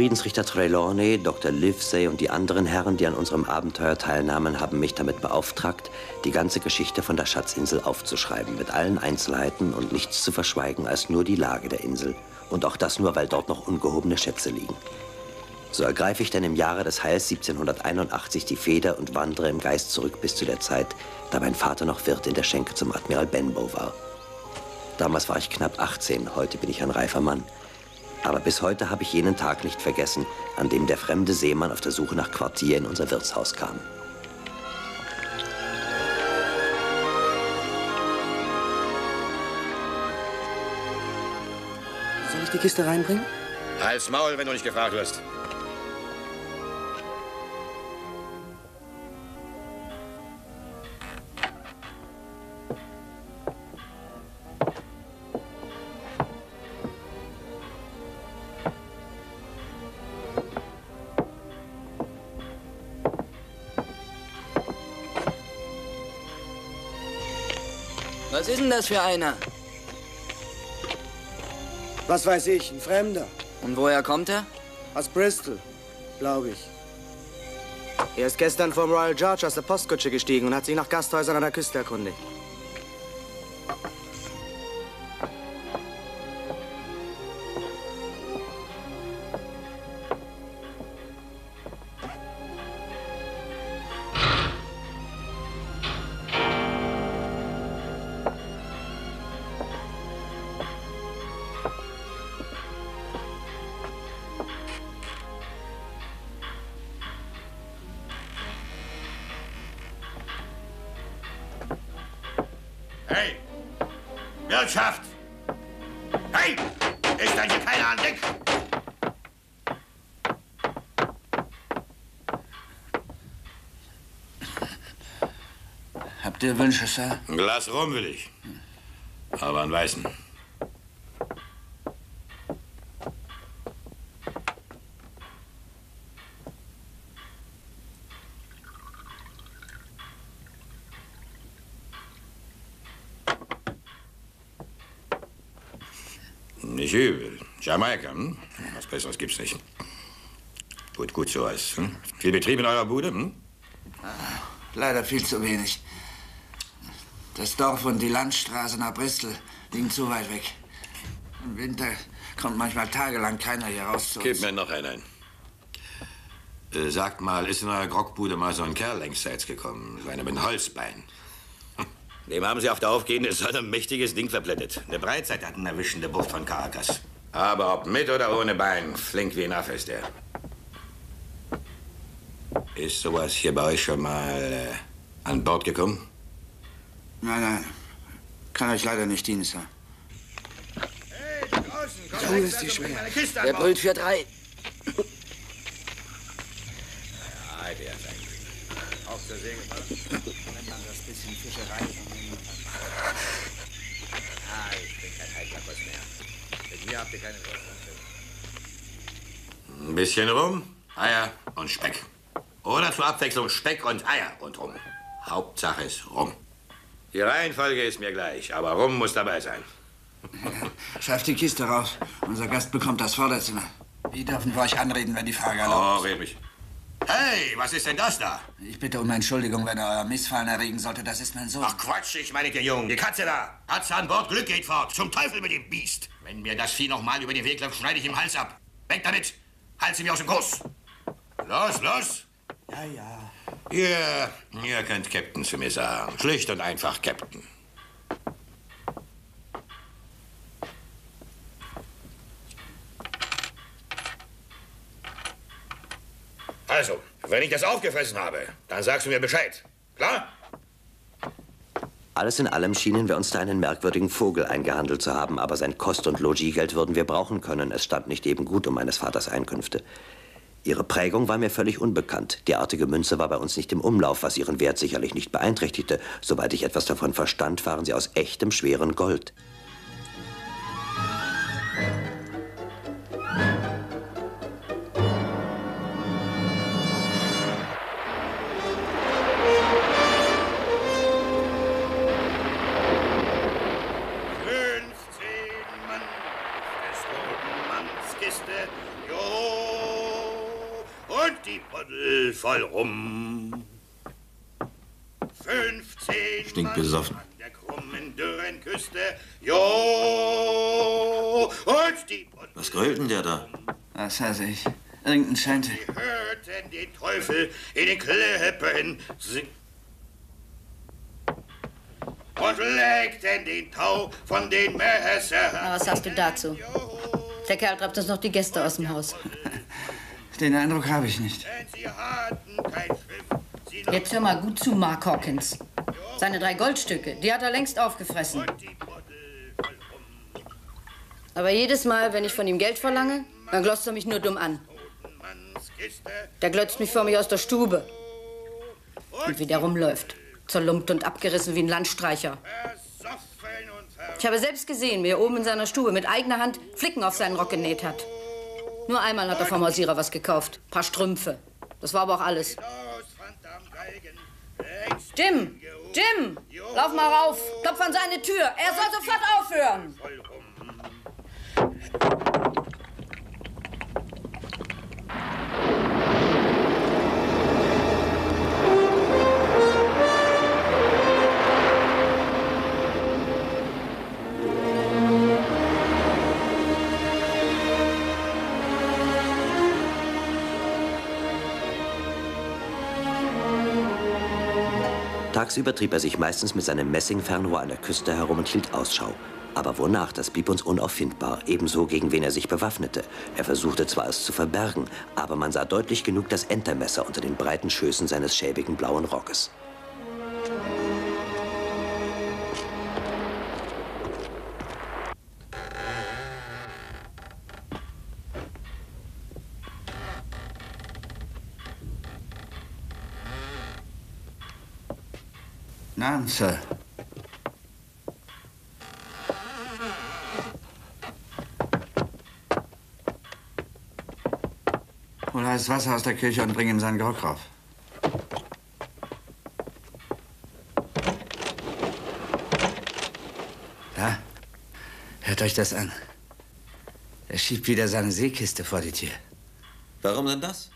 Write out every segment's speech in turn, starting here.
Friedensrichter Trelawney, Dr. Livesey und die anderen Herren, die an unserem Abenteuer teilnahmen, haben mich damit beauftragt, die ganze Geschichte von der Schatzinsel aufzuschreiben, mit allen Einzelheiten und nichts zu verschweigen als nur die Lage der Insel. Und auch das nur, weil dort noch ungehobene Schätze liegen. So ergreife ich dann im Jahre des Heils 1781 die Feder und wandere im Geist zurück bis zu der Zeit, da mein Vater noch Wirt in der Schenke zum Admiral Benbow war. Damals war ich knapp 18, heute bin ich ein reifer Mann. Aber bis heute habe ich jenen Tag nicht vergessen, an dem der fremde Seemann auf der Suche nach Quartier in unser Wirtshaus kam. Soll ich die Kiste reinbringen? Halt's Maul, wenn du nicht gefragt wirst. Das für einer? Was weiß ich, ein Fremder. Und woher kommt er? Aus Bristol, glaube ich. Er ist gestern vom Royal George aus der Postkutsche gestiegen und hat sich nach Gasthäusern an der Küste erkundigt. Habt ihr Wünsche, Sir? Ein Glas Rum will ich. Aber einen weißen. Nicht übel. Jamaika, hm? Was Besseres gibt's nicht. Tut gut so was. Hm? Viel Betrieb in eurer Bude, hm? Leider viel zu wenig. Das Dorf und die Landstraße nach Bristol liegen zu weit weg. Im Winter kommt manchmal tagelang keiner hier raus zu Gib uns. mir noch einen. Äh, sagt mal, ist in eurer Grockbude mal so ein Kerl längsseits gekommen? So einer mit einem Holzbein. Dem haben sie auf der aufgehenden Sonne ein mächtiges Ding verblendet. Eine Breitseite hat einen erwischende Bucht von Caracas. Aber ob mit oder ohne Bein, flink wie ein Affe ist er. Ist sowas hier bei euch schon mal äh, an Bord gekommen? Nein, nein. Kann euch leider nicht dienen, Sir. So ist die schwer. Der brüllt für drei. Auf zur See Wenn man das bisschen Fischerei Ah, ich bin kein Heidlackos mehr. Mit mir habt ihr keine Ein bisschen Rum, Eier und Speck. Oder zur Abwechslung Speck und Eier und Rum. Hauptsache ist Rum. Die Reihenfolge ist mir gleich, aber Rum muss dabei sein. Schafft die Kiste raus. Unser Gast bekommt das Vorderzimmer. Wie dürfen wir euch anreden, wenn die Frage erlaubt Oh, red mich. Hey, was ist denn das da? Ich bitte um Entschuldigung, wenn er euer Missfallen erregen sollte. Das ist mein Sohn. Ach Quatsch, ich meine den Jungen. Die Katze da. Katze an Bord, Glück geht fort. Zum Teufel mit dem Biest. Wenn mir das Vieh noch mal über den Weg läuft, schneide ich ihm den Hals ab. Weg damit. Halt sie mir aus dem Kurs. Los, los. Ja, ja. Ihr, ihr könnt Captain zu mir sagen. Schlicht und einfach Captain. Also, wenn ich das aufgefressen habe, dann sagst du mir Bescheid. Klar? Alles in allem schienen wir uns da einen merkwürdigen Vogel eingehandelt zu haben, aber sein Kost- und Logiegeld würden wir brauchen können. Es stand nicht eben gut um meines Vaters Einkünfte. Ihre Prägung war mir völlig unbekannt. Derartige Münze war bei uns nicht im Umlauf, was ihren Wert sicherlich nicht beeinträchtigte. Soweit ich etwas davon verstand, waren sie aus echtem, schweren Gold. Voll rum. 15 Stinkt besoffen. an der krummen, dürren Küste. Jo, und die Was grölt denn der da? Was weiß ich. Irgendein Schente. hörten den Teufel in den Klippen singen. Und legten den Tau von den Messern. Na, was sagst du dazu? Der Kerl treibt uns noch die Gäste aus dem Haus. Den Eindruck habe ich nicht. Jetzt hör mal gut zu, Mark Hawkins. Seine drei Goldstücke, die hat er längst aufgefressen. Aber jedes Mal, wenn ich von ihm Geld verlange, dann glotzt er mich nur dumm an. Der glotzt mich vor mich aus der Stube. Und wie der rumläuft. Zerlumpt und abgerissen wie ein Landstreicher. Ich habe selbst gesehen, wie er oben in seiner Stube mit eigener Hand Flicken auf seinen Rock genäht hat. Nur einmal hat er vom Hausierer was gekauft. Ein paar Strümpfe. Das war aber auch alles. Jim! Jim! Lauf mal rauf! Klopf an seine Tür! Er soll sofort aufhören! Tagsüber trieb er sich meistens mit seinem Messingfernrohr an der Küste herum und hielt Ausschau. Aber wonach, das blieb uns unauffindbar, ebenso gegen wen er sich bewaffnete. Er versuchte zwar es zu verbergen, aber man sah deutlich genug das Entermesser unter den breiten Schößen seines schäbigen blauen Rockes. Na, Sir. Hol heißes Wasser aus der Küche und bring ihm seinen Grog rauf. Da, hört euch das an. Er schiebt wieder seine Seekiste vor die Tür. Warum denn das?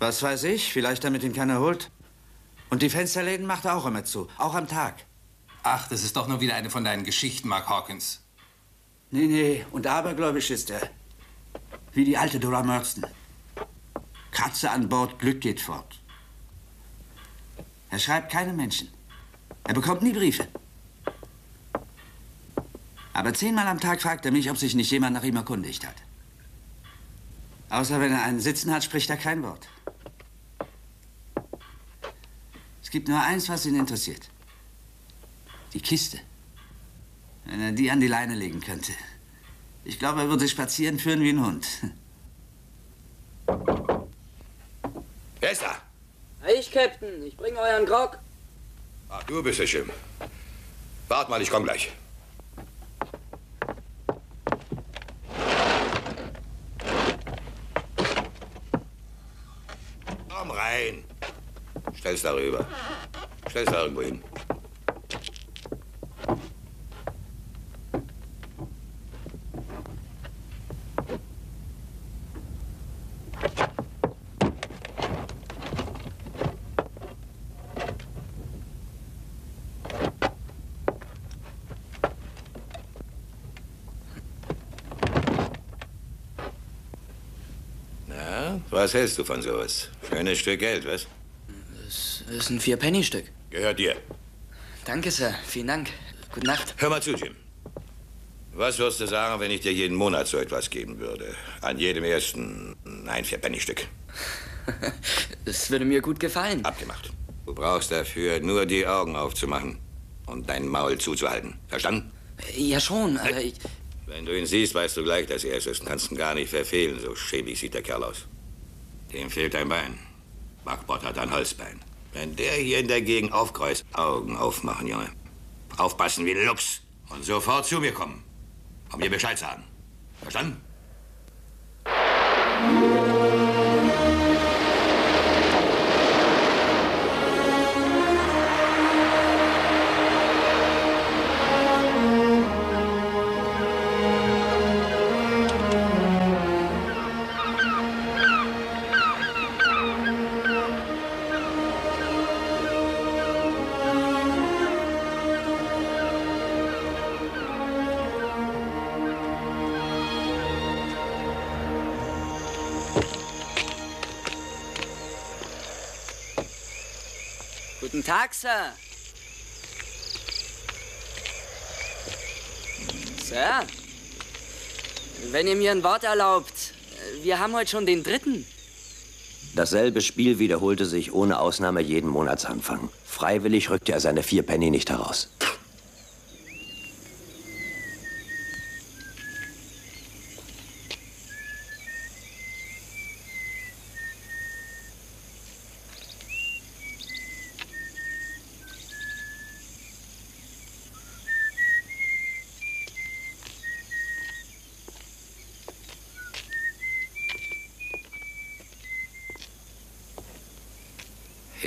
Was weiß ich, vielleicht damit ihn keiner holt. Und die Fensterläden macht er auch immer zu, auch am Tag. Ach, das ist doch nur wieder eine von deinen Geschichten, Mark Hawkins. Nee, nee, und abergläubisch ist er. Wie die alte Dora Murston. Katze an Bord, Glück geht fort. Er schreibt keine Menschen. Er bekommt nie Briefe. Aber zehnmal am Tag fragt er mich, ob sich nicht jemand nach ihm erkundigt hat. Außer wenn er einen Sitzen hat, spricht er kein Wort. Es gibt nur eins, was ihn interessiert. Die Kiste. Wenn er die an die Leine legen könnte. Ich glaube, er würde spazieren führen wie ein Hund. Wer ist da? Ich, Captain. Ich bringe euren Grog. Ach, du bist es, Jim. Wart mal, ich komm gleich. Komm rein. Stell's darüber. Stell's da irgendwo hin. Na, was hältst du von sowas? Schönes Stück Geld, was? Das ist ein Vier-Penny-Stück. Gehört dir. Danke, Sir. Vielen Dank. Gute Nacht. Hör mal zu, Jim. Was würdest du sagen, wenn ich dir jeden Monat so etwas geben würde? An jedem ersten ein Vier-Penny-Stück. Es würde mir gut gefallen. Abgemacht. Du brauchst dafür nur die Augen aufzumachen und dein Maul zuzuhalten. Verstanden? Ja, schon, aber ich... Wenn du ihn siehst, weißt du gleich, dass er es ist. Kannst ihn gar nicht verfehlen. So schäbig sieht der Kerl aus. Dem fehlt ein Bein. Buckbot hat ein Holzbein. Wenn der hier in der Gegend aufkreuzt, Augen aufmachen, Junge. Aufpassen wie Luchs. Und sofort zu mir kommen. Und mir Bescheid sagen. Verstanden? Tag, Sir. Sir, wenn ihr mir ein Wort erlaubt, wir haben heute schon den dritten. Dasselbe Spiel wiederholte sich ohne Ausnahme jeden Monatsanfang. Freiwillig rückte er seine vier Penny nicht heraus.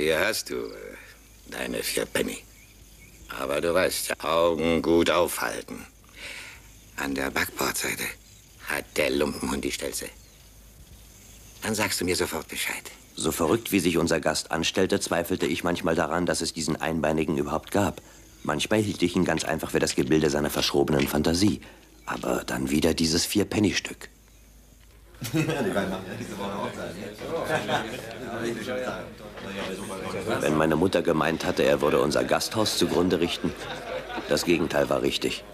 Hier hast du äh, deine vier Penny. Aber du weißt, Augen gut aufhalten. An der Backbordseite hat der Lumpenhund die Stelze. Dann sagst du mir sofort Bescheid. So verrückt wie sich unser Gast anstellte, zweifelte ich manchmal daran, dass es diesen Einbeinigen überhaupt gab. Manchmal hielt ich ihn ganz einfach für das Gebilde seiner verschrobenen Fantasie. Aber dann wieder dieses Vier-Penny-Stück. Wenn meine Mutter gemeint hatte, er würde unser Gasthaus zugrunde richten, das Gegenteil war richtig.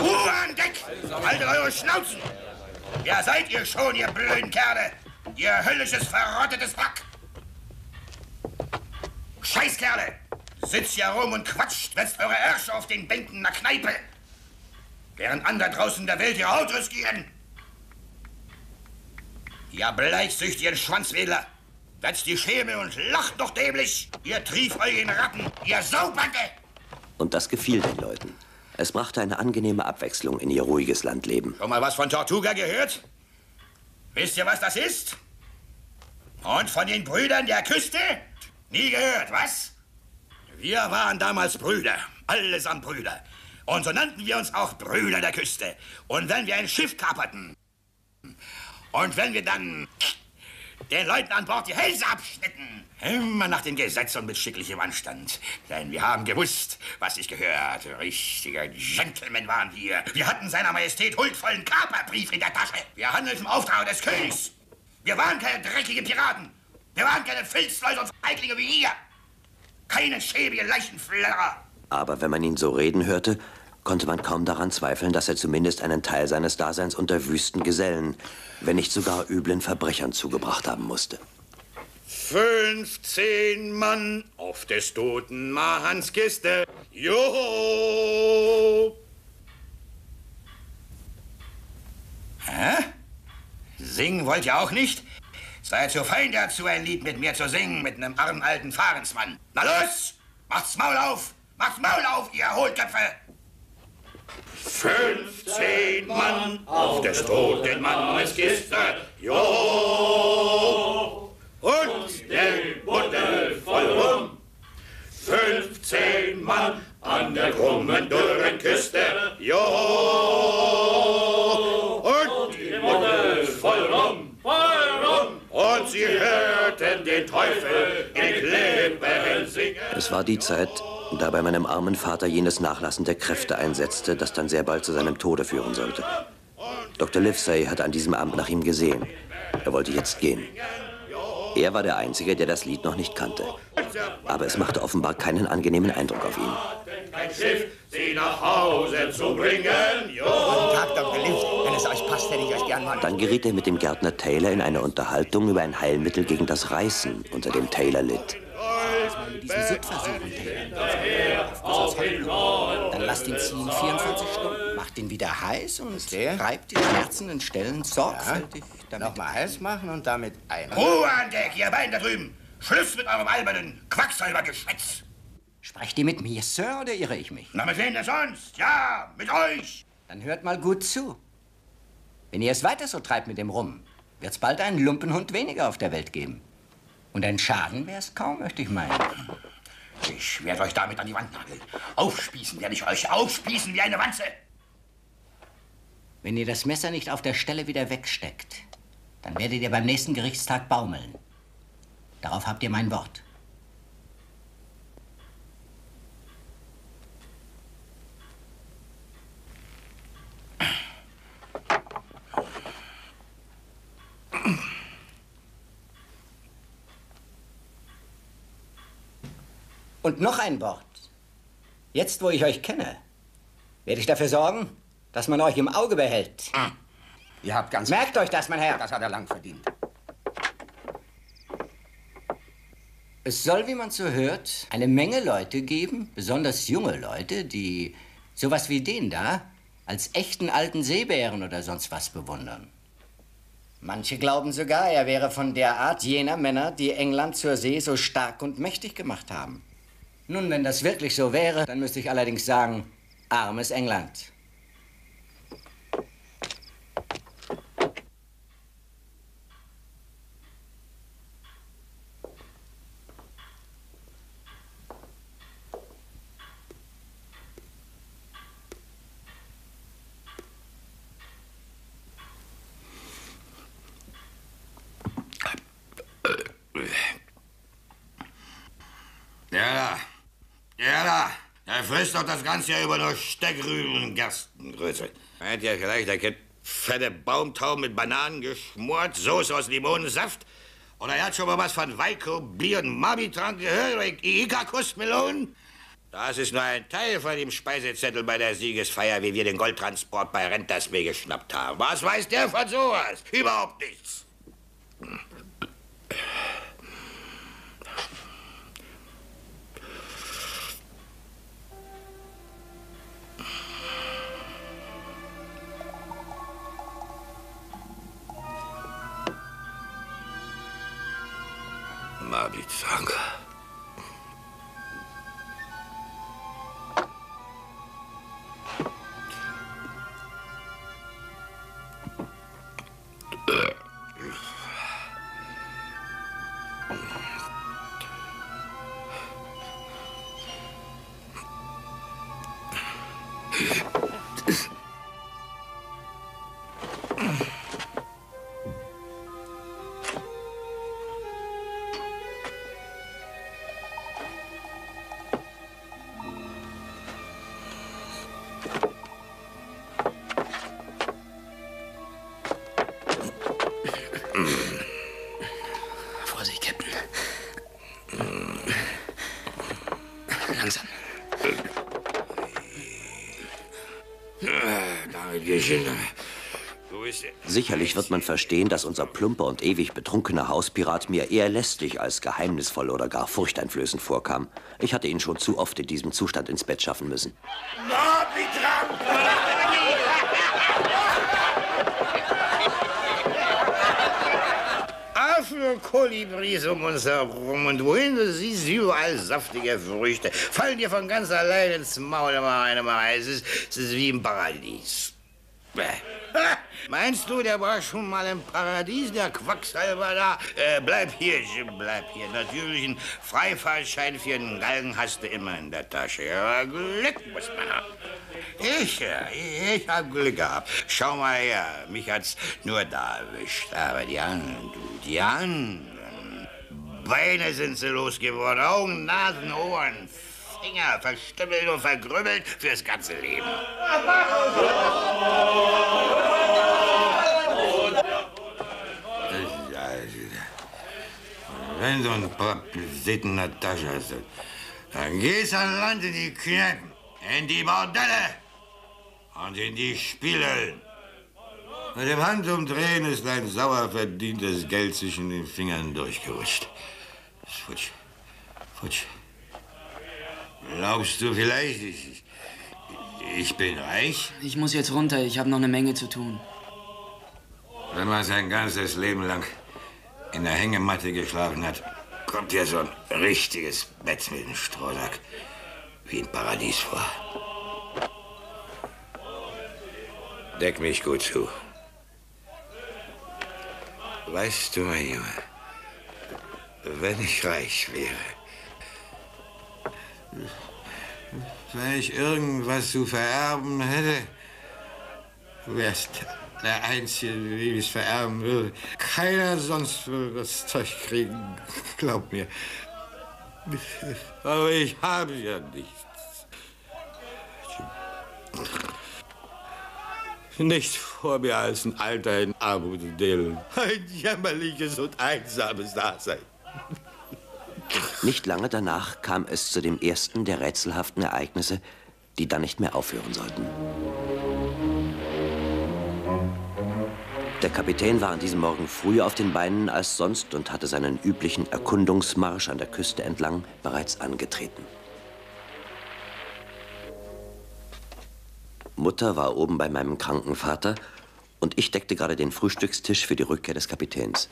Ruhe an Deck! Haltet eure Schnauzen! Wer seid ihr schon, ihr blöden Kerle? Ihr höllisches, verrottetes Pack! Scheißkerle! Sitzt hier rum und quatscht, wetzt eure Ärsche auf den Bänken einer Kneipe! Während andere draußen der Welt ihr Haut riskieren! Ihr bleichsüchtigen Schwanzwedler! Wetzt die Schäme und lacht noch dämlich! Ihr trief euren Ratten, ihr Saubande! Und das gefiel den Leuten. Es brachte eine angenehme Abwechslung in ihr ruhiges Landleben. Schon mal was von Tortuga gehört? Wisst ihr, was das ist? Und von den Brüdern der Küste? Nie gehört, was? Wir waren damals Brüder, allesamt Brüder. Und so nannten wir uns auch Brüder der Küste. Und wenn wir ein Schiff kaperten und wenn wir dann den Leuten an Bord die Hälse abschnitten, immer nach dem Gesetz und mit schicklichem Anstand. Denn wir haben gewusst, was sich gehört. Richtiger Gentleman waren wir. Wir hatten seiner Majestät huldvollen Kaperbrief in der Tasche. Wir handelten im Auftrag des Königs. Wir waren keine dreckigen Piraten. Wir waren keine Filzleute und Feiglinge wie ihr. Keine schäbige Leichenflirrer. Aber wenn man ihn so reden hörte, konnte man kaum daran zweifeln, dass er zumindest einen Teil seines Daseins unter wüsten Gesellen, wenn nicht sogar üblen Verbrechern zugebracht haben musste. 15 Mann auf des toten Mahans Kiste. Joho! Hä? Singen wollt ihr auch nicht? Seid so fein dazu, ein Lied mit mir zu singen, mit einem armen alten Fahrensmann. Na los! Macht's Maul auf! Macht's Maul auf, ihr Hohlköpfe! 15 Mann auf des toten Mannes Kiste. Jo! Und der Buddel voll rum. 15 Mann an der krummen, dürren Küste. Jo! Und die Buddel voll rum. Und sie hörten den Teufel in Klippen singen. Es war die Zeit, da bei meinem armen Vater jenes Nachlassen der Kräfte einsetzte, das dann sehr bald zu seinem Tode führen sollte. Dr. Livesey hatte an diesem Abend nach ihm gesehen. Er wollte jetzt gehen. Er war der Einzige, der das Lied noch nicht kannte. Aber es machte offenbar keinen angenehmen Eindruck auf ihn. Ein Schiff, sie nach Hause zu bringen. Jo! Guten Tag, Dr. Lift. Wenn es euch passt, Dann geriet er mit dem Gärtner Taylor in eine Unterhaltung über ein Heilmittel gegen das Reißen, unter dem Taylor litt. Dann lasst ihn ziehen 24 Stunden. Macht ihn wieder heiß und reibt die schmerzenden Stellen sorgfältig damit. Nochmal heiß machen und damit ein. Ruhe an Deck, ihr beiden da drüben! Schluss mit eurem albernen Quacksalbergeschwätz! Sprecht ihr mit mir, Sir, oder irre ich mich? Na, mit wem denn sonst? Ja, mit euch! Dann hört mal gut zu. Wenn ihr es weiter so treibt mit dem Rum, wird's bald einen Lumpenhund weniger auf der Welt geben. Und ein Schaden wär's kaum, möchte ich meinen. Ich werde euch damit an die Wand nageln. Aufspießen werde ich euch, aufspießen wie eine Wanze! Wenn ihr das Messer nicht auf der Stelle wieder wegsteckt, dann werdet ihr beim nächsten Gerichtstag baumeln. Darauf habt ihr mein Wort. Und noch ein Wort. Jetzt, wo ich euch kenne, werde ich dafür sorgen, dass man euch im Auge behält. Ah. Ihr habt ganz... Merkt euch das, mein Herr. Das hat er lang verdient. Es soll, wie man so hört, eine Menge Leute geben, besonders junge Leute, die sowas wie den da als echten alten Seebären oder sonst was bewundern. Manche glauben sogar, er wäre von der Art jener Männer, die England zur See so stark und mächtig gemacht haben. Nun, wenn das wirklich so wäre, dann müsste ich allerdings sagen, armes England. Ja, da. Ja, da. Er frisst doch das ganze Jahr über nur Steckrüben und Gerstengröße. Meint ihr vielleicht, er kennt fette Baumtauben mit Bananen geschmort, Soße aus Limonensaft? Oder er hat schon mal was von Weiko, Bier und Mabitrank gehört? Oder Ikakusmelonen? Das ist nur ein Teil von dem Speisezettel bei der Siegesfeier, wie wir den Goldtransport bei Rentersweg geschnappt haben. Was weiß der von sowas? Überhaupt nichts. Sicherlich wird man verstehen, dass unser plumper und ewig betrunkener Hauspirat mir eher lästig als geheimnisvoll oder gar furchteinflößend vorkam. Ich hatte ihn schon zu oft in diesem Zustand ins Bett schaffen müssen. Affen und Kolibris um uns herum und wohin du siehst, überall saftige Früchte. Fallen dir von ganz allein ins Maul immer eine mal. Es ist, es ist wie im Paradies. Meinst du, der war schon mal im Paradies, der Quacksalber da? Äh, bleib hier, Jim, bleib hier. Natürlich ein Freifahrtschein für einen Galgen hast du immer in der Tasche. Aber Glück muss man haben. Ich, ja, ich hab Glück gehabt. Schau mal her, mich hat's nur da erwischt. Aber die anderen, du, die anderen. Beine sind sie losgeworden, Augen, Nasen, Ohren, Finger, verstümmelt und vergrümmelt fürs ganze Leben. Wenn du ein paar der Tasche hast, dann gehst an Land in die Kneipen, in die Bordelle und in die Spielhöllen. Mit dem Handumdrehen ist dein sauer verdientes Geld zwischen den Fingern durchgerutscht. Futsch, futsch. Glaubst du vielleicht, ich, ich bin reich? Ich muss jetzt runter, ich habe noch eine Menge zu tun. Wenn man sein ganzes Leben lang in der Hängematte geschlafen hat, kommt dir so ein richtiges Bett mit einem Strohsack wie im Paradies vor. Deck mich gut zu. Weißt du, mein Junge, wenn ich reich wäre, wenn ich irgendwas zu vererben hätte, wärst der Einzige, dem ich es vererben würde. Keiner sonst würde das Zeug kriegen, glaub mir. Aber ich habe ja nichts. Nichts vor mir als ein Alter in Armut und Elend. Ein jämmerliches und einsames Dasein. Nicht lange danach kam es zu dem ersten der rätselhaften Ereignisse, die dann nicht mehr aufhören sollten. Der Kapitän war an diesem Morgen früher auf den Beinen als sonst und hatte seinen üblichen Erkundungsmarsch an der Küste entlang bereits angetreten. Mutter war oben bei meinem kranken Vater und ich deckte gerade den Frühstückstisch für die Rückkehr des Kapitäns.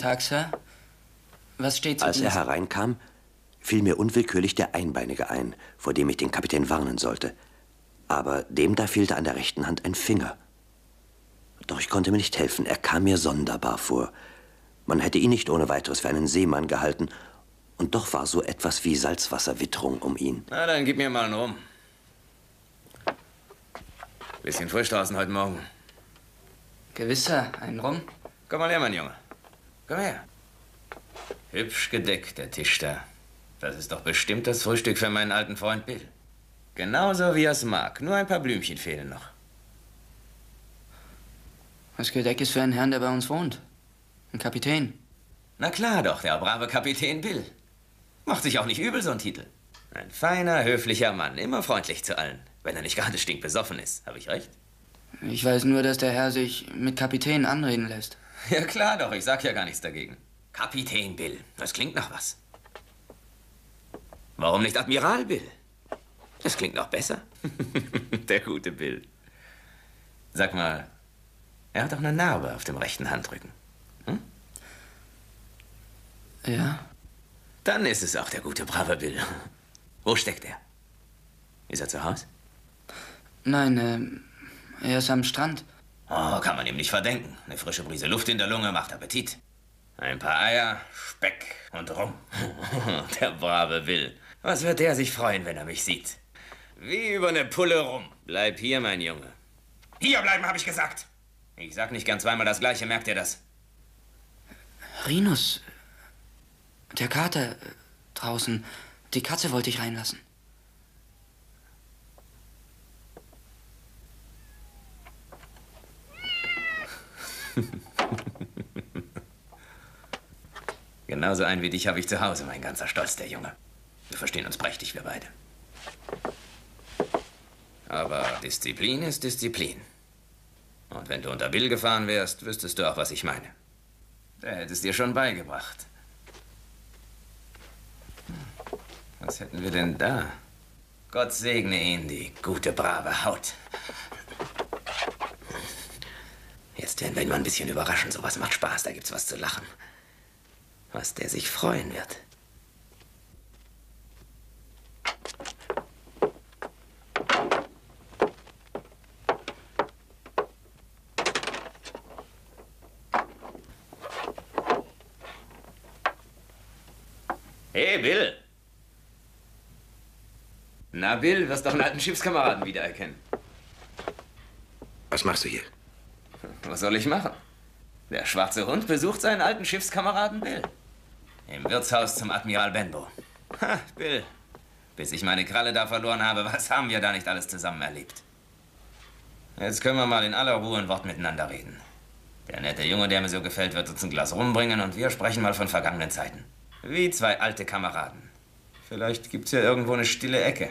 Tag, Sir. Was steht zu Als er hereinkam, fiel mir unwillkürlich der Einbeinige ein, vor dem ich den Kapitän warnen sollte. Aber dem da fehlte an der rechten Hand ein Finger. Doch ich konnte mir nicht helfen, er kam mir sonderbar vor. Man hätte ihn nicht ohne weiteres für einen Seemann gehalten, und doch war so etwas wie Salzwasserwitterung um ihn. Na, dann gib mir mal einen rum. Bisschen frisch draußen heute Morgen. Gewiss, Sir. Einen Rum? Komm mal her, mein Junge. Komm her. Hübsch gedeckt, der Tisch da. Das ist doch bestimmt das Frühstück für meinen alten Freund Bill. Genauso wie er es mag. Nur ein paar Blümchen fehlen noch. Was Gedeck ist für einen Herrn, der bei uns wohnt. Ein Kapitän. Na klar doch, der brave Kapitän Bill. Macht sich auch nicht übel, so ein Titel. Ein feiner, höflicher Mann, immer freundlich zu allen. Wenn er nicht gerade stinkbesoffen ist. Habe ich recht? Ich weiß nur, dass der Herr sich mit Kapitän anreden lässt. Ja klar doch, ich sag ja gar nichts dagegen. Kapitän Bill, das klingt nach was. Warum nicht Admiral Bill? Das klingt noch besser. Der gute Bill. Sag mal, er hat doch eine Narbe auf dem rechten Handrücken. Hm? Ja? Dann ist es auch der gute, brave Bill. Wo steckt er? Ist er zu Hause? Nein, ähm, er ist am Strand. Oh, kann man ihm nicht verdenken. Eine frische Brise Luft in der Lunge macht Appetit. Ein paar Eier, Speck und Rum. der brave Will. Was wird der sich freuen, wenn er mich sieht? Wie über eine Pulle rum. Bleib hier, mein Junge. Hier bleiben, habe ich gesagt. Ich sag nicht gern zweimal das Gleiche, merkt ihr das? Rinus. Der Kater äh, draußen. Die Katze wollte ich reinlassen. Genauso einen wie dich habe ich zu Hause, mein ganzer Stolz, der Junge. Wir verstehen uns prächtig, wir beide. Aber Disziplin ist Disziplin. Und wenn du unter Bill gefahren wärst, wüsstest du auch, was ich meine. Der hätte es dir schon beigebracht. Hm, Was hätten wir denn da? Gott segne ihn, die gute, brave Haut. Jetzt werden wir ihn mal ein bisschen überraschen. Sowas macht Spaß, da gibt's was zu lachen. Was der sich freuen wird. Hey, Bill. Na, Bill, wirst doch einen alten Schiffskameraden wiedererkennen. Was machst du hier? Was soll ich machen? Der schwarze Hund besucht seinen alten Schiffskameraden Bill. Im Wirtshaus zum Admiral Benbow. Ha, Bill. Bis ich meine Kralle da verloren habe, was haben wir da nicht alles zusammen erlebt? Jetzt können wir mal in aller Ruhe ein Wort miteinander reden. Der nette Junge, der mir so gefällt, wird uns ein Glas rumbringen und wir sprechen mal von vergangenen Zeiten. Wie zwei alte Kameraden. Vielleicht gibt's ja irgendwo eine stille Ecke.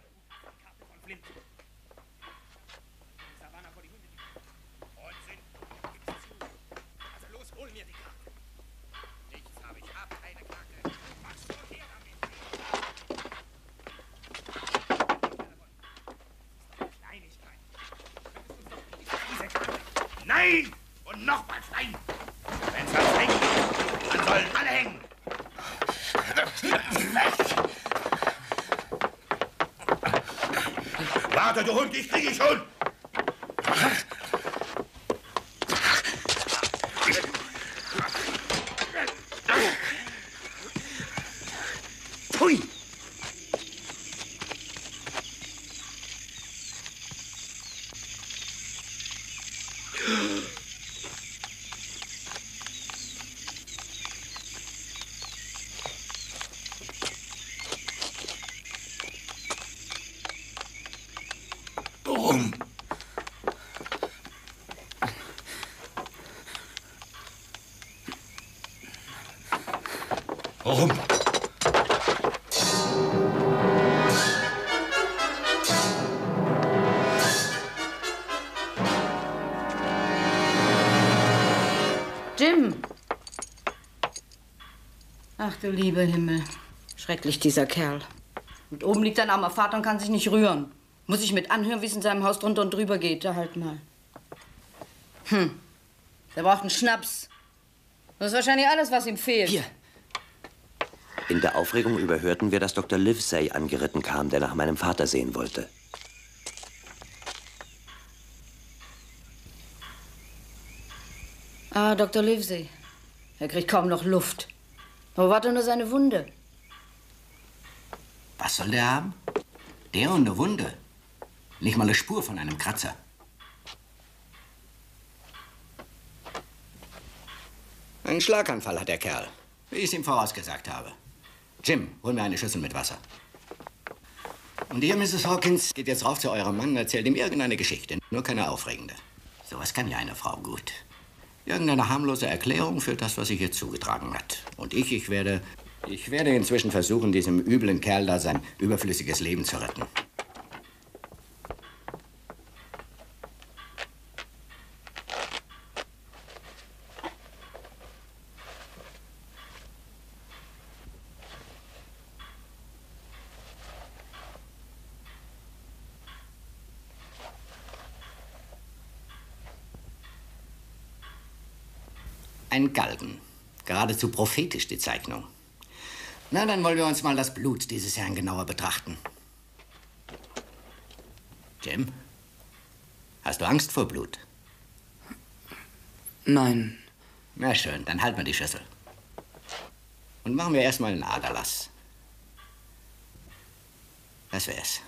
du lieber Himmel. Schrecklich, dieser Kerl. Und oben liegt ein armer Vater und kann sich nicht rühren. Muss ich mit anhören, wie es in seinem Haus drunter und drüber geht. Da halt mal. Hm. Der braucht einen Schnaps. Das ist wahrscheinlich alles, was ihm fehlt. Hier. In der Aufregung überhörten wir, dass Dr. Livesey angeritten kam, der nach meinem Vater sehen wollte. Ah, Dr. Livesey. Er kriegt kaum noch Luft. Wo war denn nur seine Wunde? Was soll der haben? Der und eine Wunde. Nicht mal eine Spur von einem Kratzer. Einen Schlaganfall hat der Kerl, wie ich es ihm vorausgesagt habe. Jim, hol mir eine Schüssel mit Wasser. Und ihr, Mrs. Hawkins, geht jetzt rauf zu eurem Mann und erzählt ihm irgendeine Geschichte, nur keine aufregende. Sowas kann ja eine Frau gut. Irgendeine harmlose Erklärung für das, was sich hier zugetragen hat. Und ich, ich werde, ich werde inzwischen versuchen, diesem üblen Kerl da sein überflüssiges Leben zu retten. Ein Galgen. Geradezu prophetisch die Zeichnung. Na, dann wollen wir uns mal das Blut dieses Herrn genauer betrachten. Jim, hast du Angst vor Blut? Nein. Na schön, dann halten wir die Schüssel. Und machen wir erstmal einen Aderlass. Das wär's.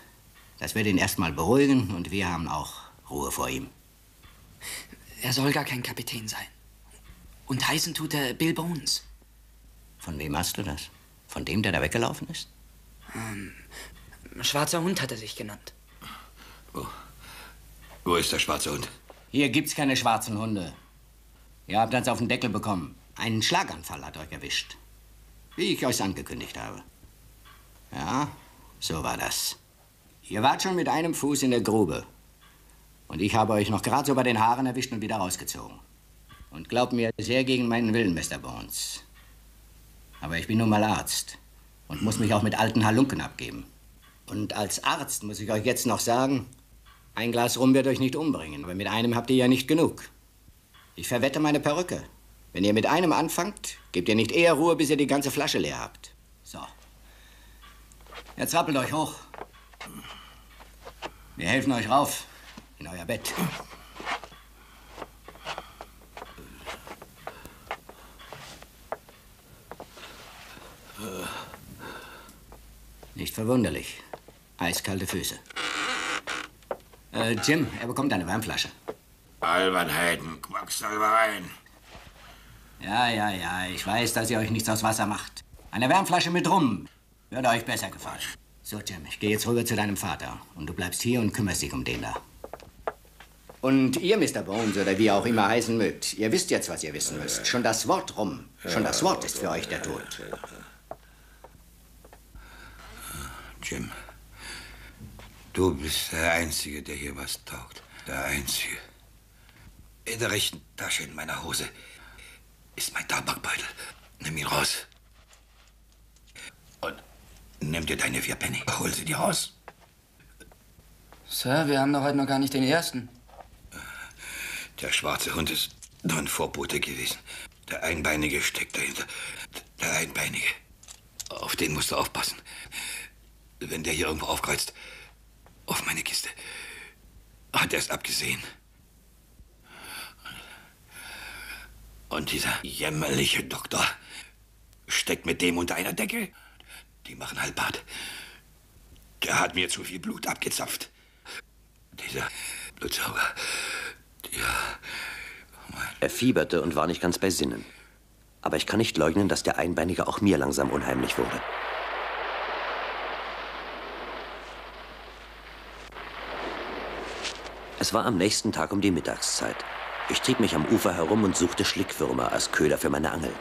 Das wird ihn erstmal beruhigen und wir haben auch Ruhe vor ihm. Er soll gar kein Kapitän sein. Und heißen tut er Bill Bones. Von wem hast du das? Von dem, der da weggelaufen ist? Ähm, schwarzer Hund hat er sich genannt. Wo ist der schwarze Hund? Hier gibt's keine schwarzen Hunde. Ihr habt eins auf den Deckel bekommen. Ein Schlaganfall hat euch erwischt. Wie ich euch's angekündigt habe. Ja, so war das. Ihr wart schon mit einem Fuß in der Grube. Und ich habe euch noch gerade so bei den Haaren erwischt und wieder rausgezogen. Und glaubt mir, sehr gegen meinen Willen, Mr. Bones. Aber ich bin nun mal Arzt und muss mich auch mit alten Halunken abgeben. Und als Arzt muss ich euch jetzt noch sagen, ein Glas Rum wird euch nicht umbringen, aber mit einem habt ihr ja nicht genug. Ich verwette meine Perücke. Wenn ihr mit einem anfangt, gebt ihr nicht eher Ruhe, bis ihr die ganze Flasche leer habt. So. Jetzt rappelt euch hoch. Wir helfen euch rauf in euer Bett. Nicht verwunderlich. Eiskalte Füße. Äh, Jim, er bekommt eine Wärmflasche. Albernheiten, Quacksalbereien. Ja, ja, ja, ich weiß, dass ihr euch nichts aus Wasser macht. Eine Wärmflasche mit Rum würde euch besser gefallen. So, Jim, ich gehe jetzt rüber zu deinem Vater. Und du bleibst hier und kümmerst dich um den da. Und ihr, Mr. Bones, oder wie ihr auch immer heißen mögt, ihr wisst jetzt, was ihr wissen müsst. Schon das Wort rum. Schon das Wort ist für euch der Tod. Jim, du bist der Einzige, der hier was taugt. Der Einzige. In der rechten Tasche in meiner Hose ist mein Tabakbeutel. Nimm ihn raus. Und nimm dir deine vier Penny. Hol sie dir raus. Sir, wir haben doch heute noch gar nicht den ersten. Der schwarze Hund ist nur ein Vorbote gewesen. Der Einbeinige steckt dahinter. Der Einbeinige. Auf den musst du aufpassen. Wenn der hier irgendwo aufkreuzt. Auf meine Kiste. Hat er es abgesehen. Und dieser jämmerliche Doktor steckt mit dem unter einer Decke. Die machen Halbbad. Der hat mir zu viel Blut abgezapft. Dieser Blutsauger. Ja. Er fieberte und war nicht ganz bei Sinnen. Aber ich kann nicht leugnen, dass der Einbeinige auch mir langsam unheimlich wurde. Es war am nächsten Tag um die Mittagszeit. Ich trieb mich am Ufer herum und suchte Schlickwürmer als Köder für meine Angel.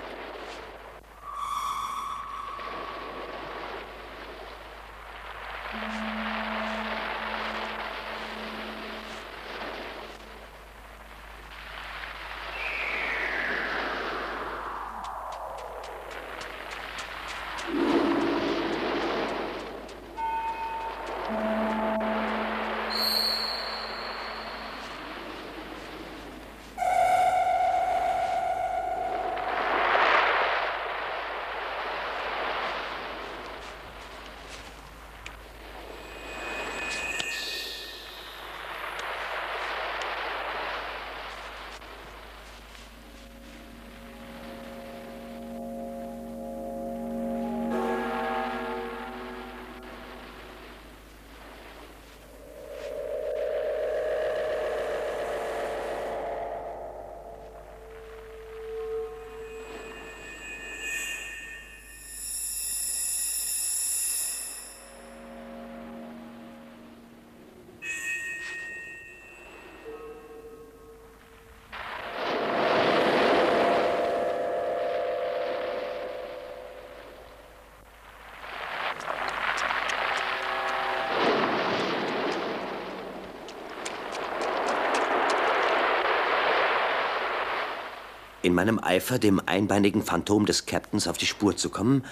In meinem Eifer, dem einbeinigen Phantom des Captains auf die Spur zu kommen,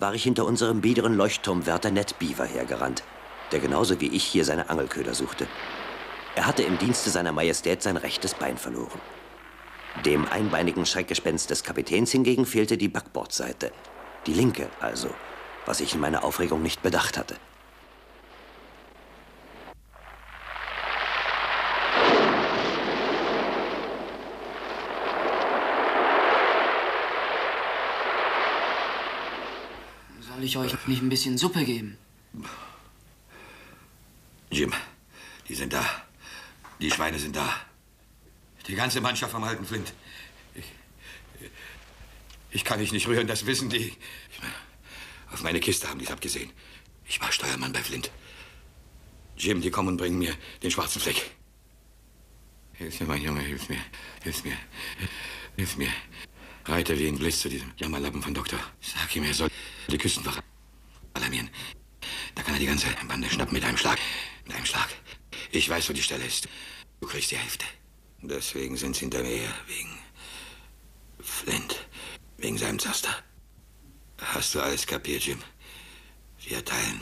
war ich hinter unserem biederen Leuchtturmwärter Ned Beaver hergerannt, der genauso wie ich hier seine Angelköder suchte. Er hatte im Dienste seiner Majestät sein rechtes Bein verloren. Dem einbeinigen Schreckgespenst des Kapitäns hingegen fehlte die Backbordseite. Die linke also, was ich in meiner Aufregung nicht bedacht hatte. Soll ich euch nicht ein bisschen Suppe geben? Jim, die sind da. Die Schweine sind da. Die ganze Mannschaft vom alten Flint. Ich, ich kann mich nicht rühren, das wissen die. Auf meine Kiste haben die es abgesehen. Ich war Steuermann bei Flint. Jim, die kommen und bringen mir den schwarzen Fleck. Hilf mir, mein Junge, hilf mir. Hilf mir. Hilf mir. Reite wie ein Blitz zu diesem Jammerlappen von Doktor. Sag ihm, er soll die Küstenwache alarmieren. Da kann er die ganze Bande schnappen mit einem Schlag. Mit einem Schlag. Ich weiß, wo die Stelle ist. Du kriegst die Hälfte. Deswegen sind sie hinter mir her. Wegen Flint. Wegen seinem Zaster. Hast du alles kapiert, Jim? Wir teilen.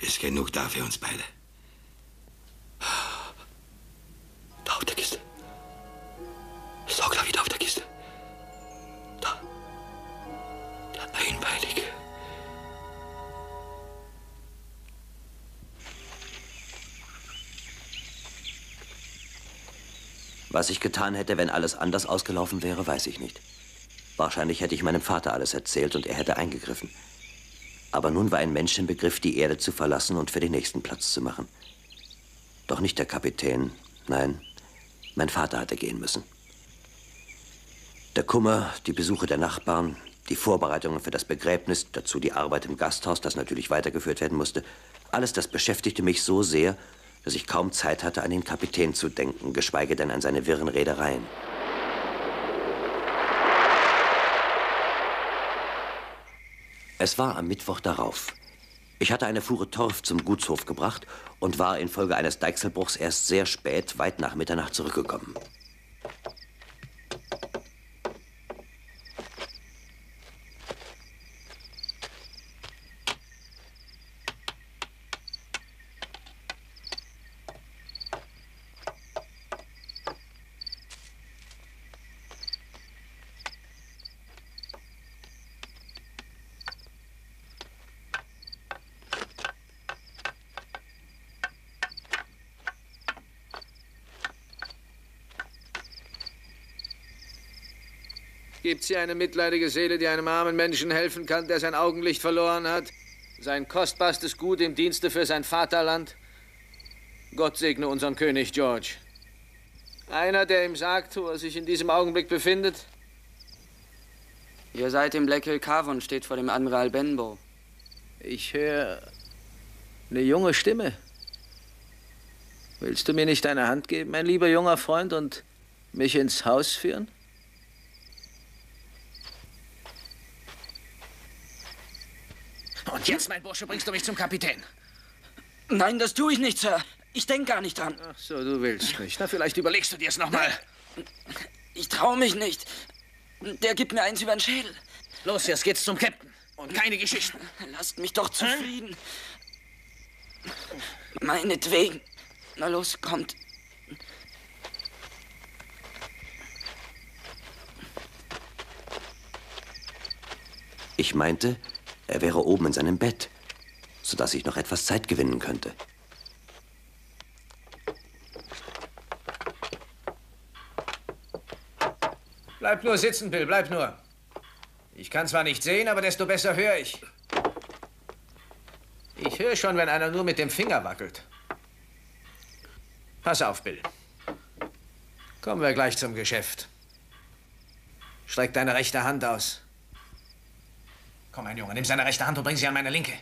Ist genug da für uns beide. Da auf der Kiste. Ist da wieder Was ich getan hätte, wenn alles anders ausgelaufen wäre, weiß ich nicht. Wahrscheinlich hätte ich meinem Vater alles erzählt und er hätte eingegriffen. Aber nun war ein Mensch im Begriff, die Erde zu verlassen und für den nächsten Platz zu machen. Doch nicht der Kapitän, nein, mein Vater hatte gehen müssen. Der Kummer, die Besuche der Nachbarn, die Vorbereitungen für das Begräbnis, dazu die Arbeit im Gasthaus, das natürlich weitergeführt werden musste, alles das beschäftigte mich so sehr, dass ich kaum Zeit hatte, an den Kapitän zu denken, geschweige denn an seine wirren Redereien. Es war am Mittwoch darauf. Ich hatte eine Fuhre Torf zum Gutshof gebracht und war infolge eines Deichselbruchs erst sehr spät, weit nach Mitternacht zurückgekommen. Hier eine mitleidige Seele, die einem armen Menschen helfen kann, der sein Augenlicht verloren hat? Sein kostbarstes Gut im Dienste für sein Vaterland? Gott segne unseren König George. Einer, der ihm sagt, wo er sich in diesem Augenblick befindet? Ihr seid im Black Hill Cave und steht vor dem Admiral Benbow. Ich höre eine junge Stimme. Willst du mir nicht deine Hand geben, mein lieber junger Freund, und mich ins Haus führen? Jetzt, mein Bursche, bringst du mich zum Kapitän. Nein, das tue ich nicht, Sir. Ich denke gar nicht dran. Ach so, du willst nicht. Na, vielleicht überlegst du dir es nochmal. Ich traue mich nicht. Der gibt mir eins über den Schädel. Los, jetzt geht's zum Captain. Und keine Geschichten. Lasst mich doch zufrieden. Meinetwegen. Na los, kommt. Ich meinte, er wäre oben in seinem Bett, sodass ich noch etwas Zeit gewinnen könnte. Bleib nur sitzen, Bill, bleib nur. Ich kann zwar nicht sehen, aber desto besser höre ich. Ich höre schon, wenn einer nur mit dem Finger wackelt. Pass auf, Bill. Kommen wir gleich zum Geschäft. Streck deine rechte Hand aus. Komm, mein Junge, nimm seine rechte Hand und bring sie an meine linke.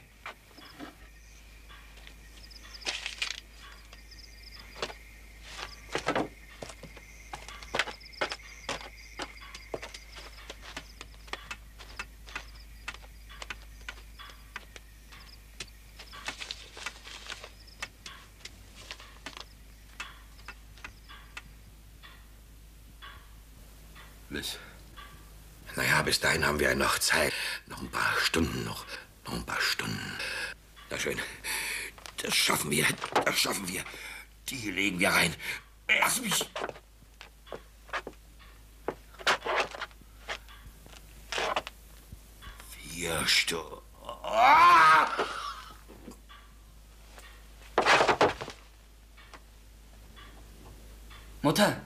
Bis. Naja, bis dahin haben wir noch Zeit. Noch ein paar Stunden, noch, noch ein paar Stunden. Na schön. Das schaffen wir, das schaffen wir. Die legen wir rein. Lass mich. Vier Stunden. Ah! Mutter,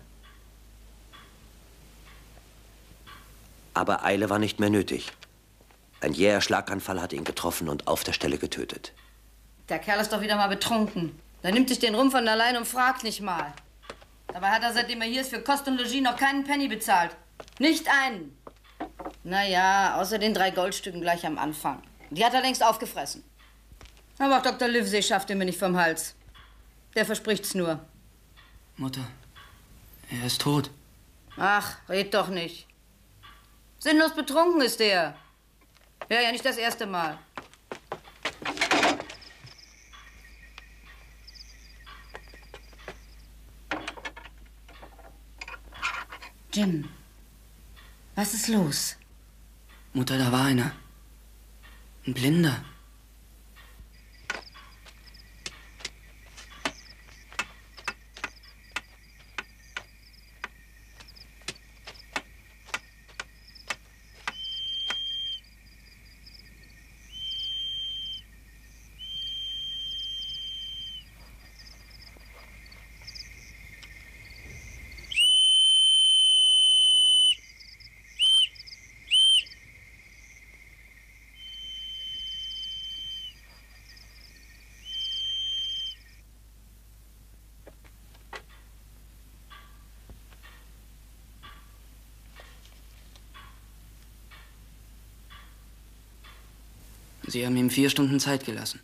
Aber Eile war nicht mehr nötig. Ein jäher Schlaganfall hatte ihn getroffen und auf der Stelle getötet. Der Kerl ist doch wieder mal betrunken. Der nimmt sich den Rum von allein und fragt nicht mal. Dabei hat er, seitdem er hier ist, für Kost und Logis noch keinen Penny bezahlt. Nicht einen. Naja, außer den drei Goldstücken gleich am Anfang. Die hat er längst aufgefressen. Aber auch Dr. Livesey schafft ihn mir nicht vom Hals. Der verspricht's nur. Mutter, er ist tot. Ach, red doch nicht. Sinnlos betrunken ist der. Ja, ja, nicht das erste Mal. Jim, was ist los? Mutter, da war einer. Ein Blinder. Sie haben ihm vier Stunden Zeit gelassen.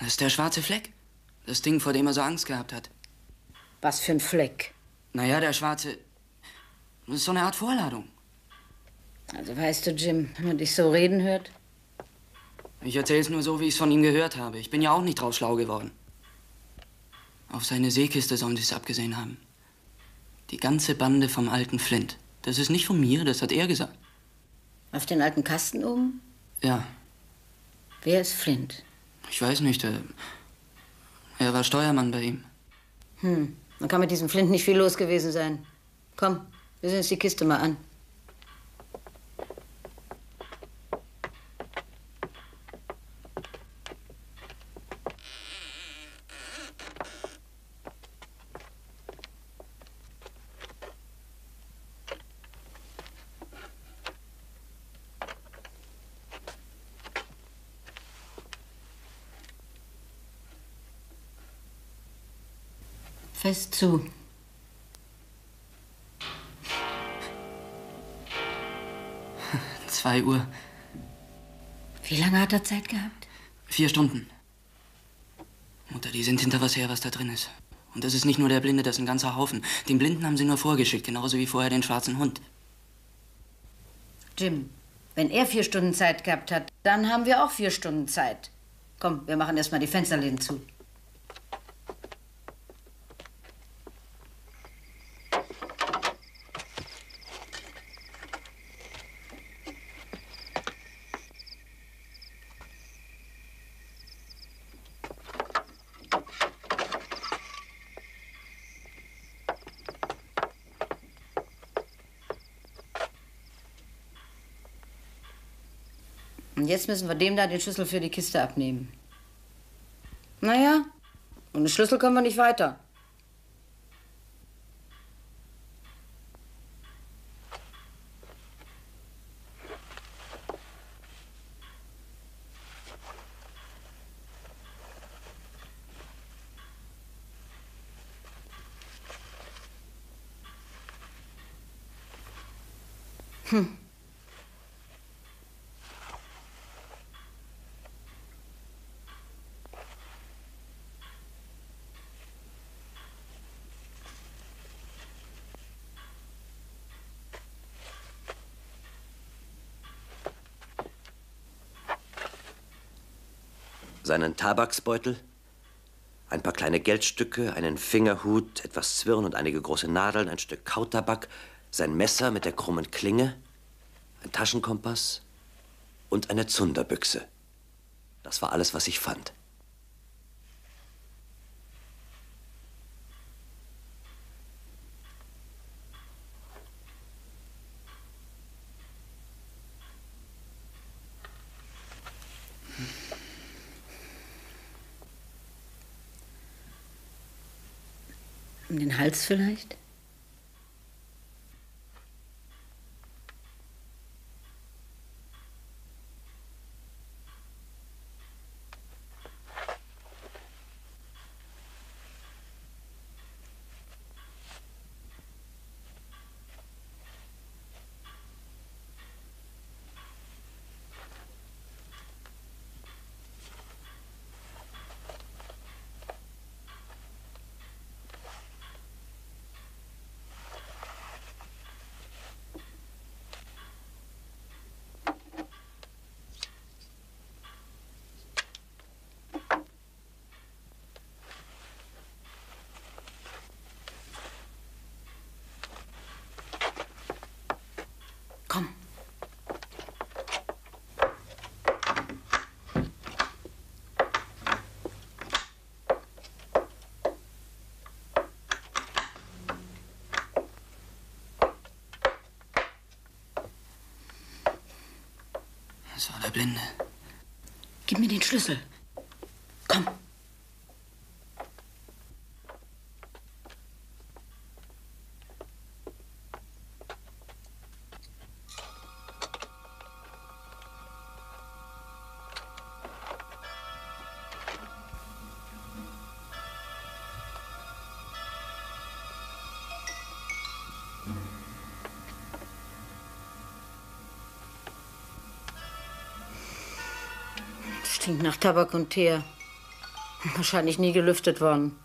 Das ist der schwarze Fleck. Das Ding, vor dem er so Angst gehabt hat. Was für ein Fleck. Naja, der schwarze. Das ist so eine Art Vorladung. Also weißt du, Jim, wenn man dich so reden hört. Ich erzähl's nur so, wie ich's von ihm gehört habe. Ich bin ja auch nicht drauf schlau geworden. Auf seine Seekiste sollen sie es abgesehen haben. Die ganze Bande vom alten Flint. Das ist nicht von mir, das hat er gesagt. Auf den alten Kasten oben? Ja, Wer ist Flint? ich weiß nicht. Er, er war Steuermann bei ihm. Hm, dann kann mit diesem Flint nicht viel los gewesen sein. Komm, wir sehen uns die Kiste mal an. Fest zu. Zwei Uhr. Wie lange hat er Zeit gehabt? Vier Stunden. Mutter, die sind hinter was her, was da drin ist. Und das ist nicht nur der Blinde, das ist ein ganzer Haufen. Den Blinden haben sie nur vorgeschickt, genauso wie vorher den schwarzen Hund. Jim, wenn er vier Stunden Zeit gehabt hat, dann haben wir auch vier Stunden Zeit. Komm, wir machen erst mal die Fensterläden zu. Jetzt müssen wir dem da den Schlüssel für die Kiste abnehmen. Naja, ohne Schlüssel kommen wir nicht weiter. Seinen Tabaksbeutel, ein paar kleine Geldstücke, einen Fingerhut, etwas Zwirn und einige große Nadeln, ein Stück Kautabak, sein Messer mit der krummen Klinge, ein Taschenkompass und eine Zunderbüchse. Das war alles, was ich fand. Um den Hals vielleicht? Komm. Das war der Blinde. Gib mir den Schlüssel. Nach Tabak und Teer. Wahrscheinlich nie gelüftet worden.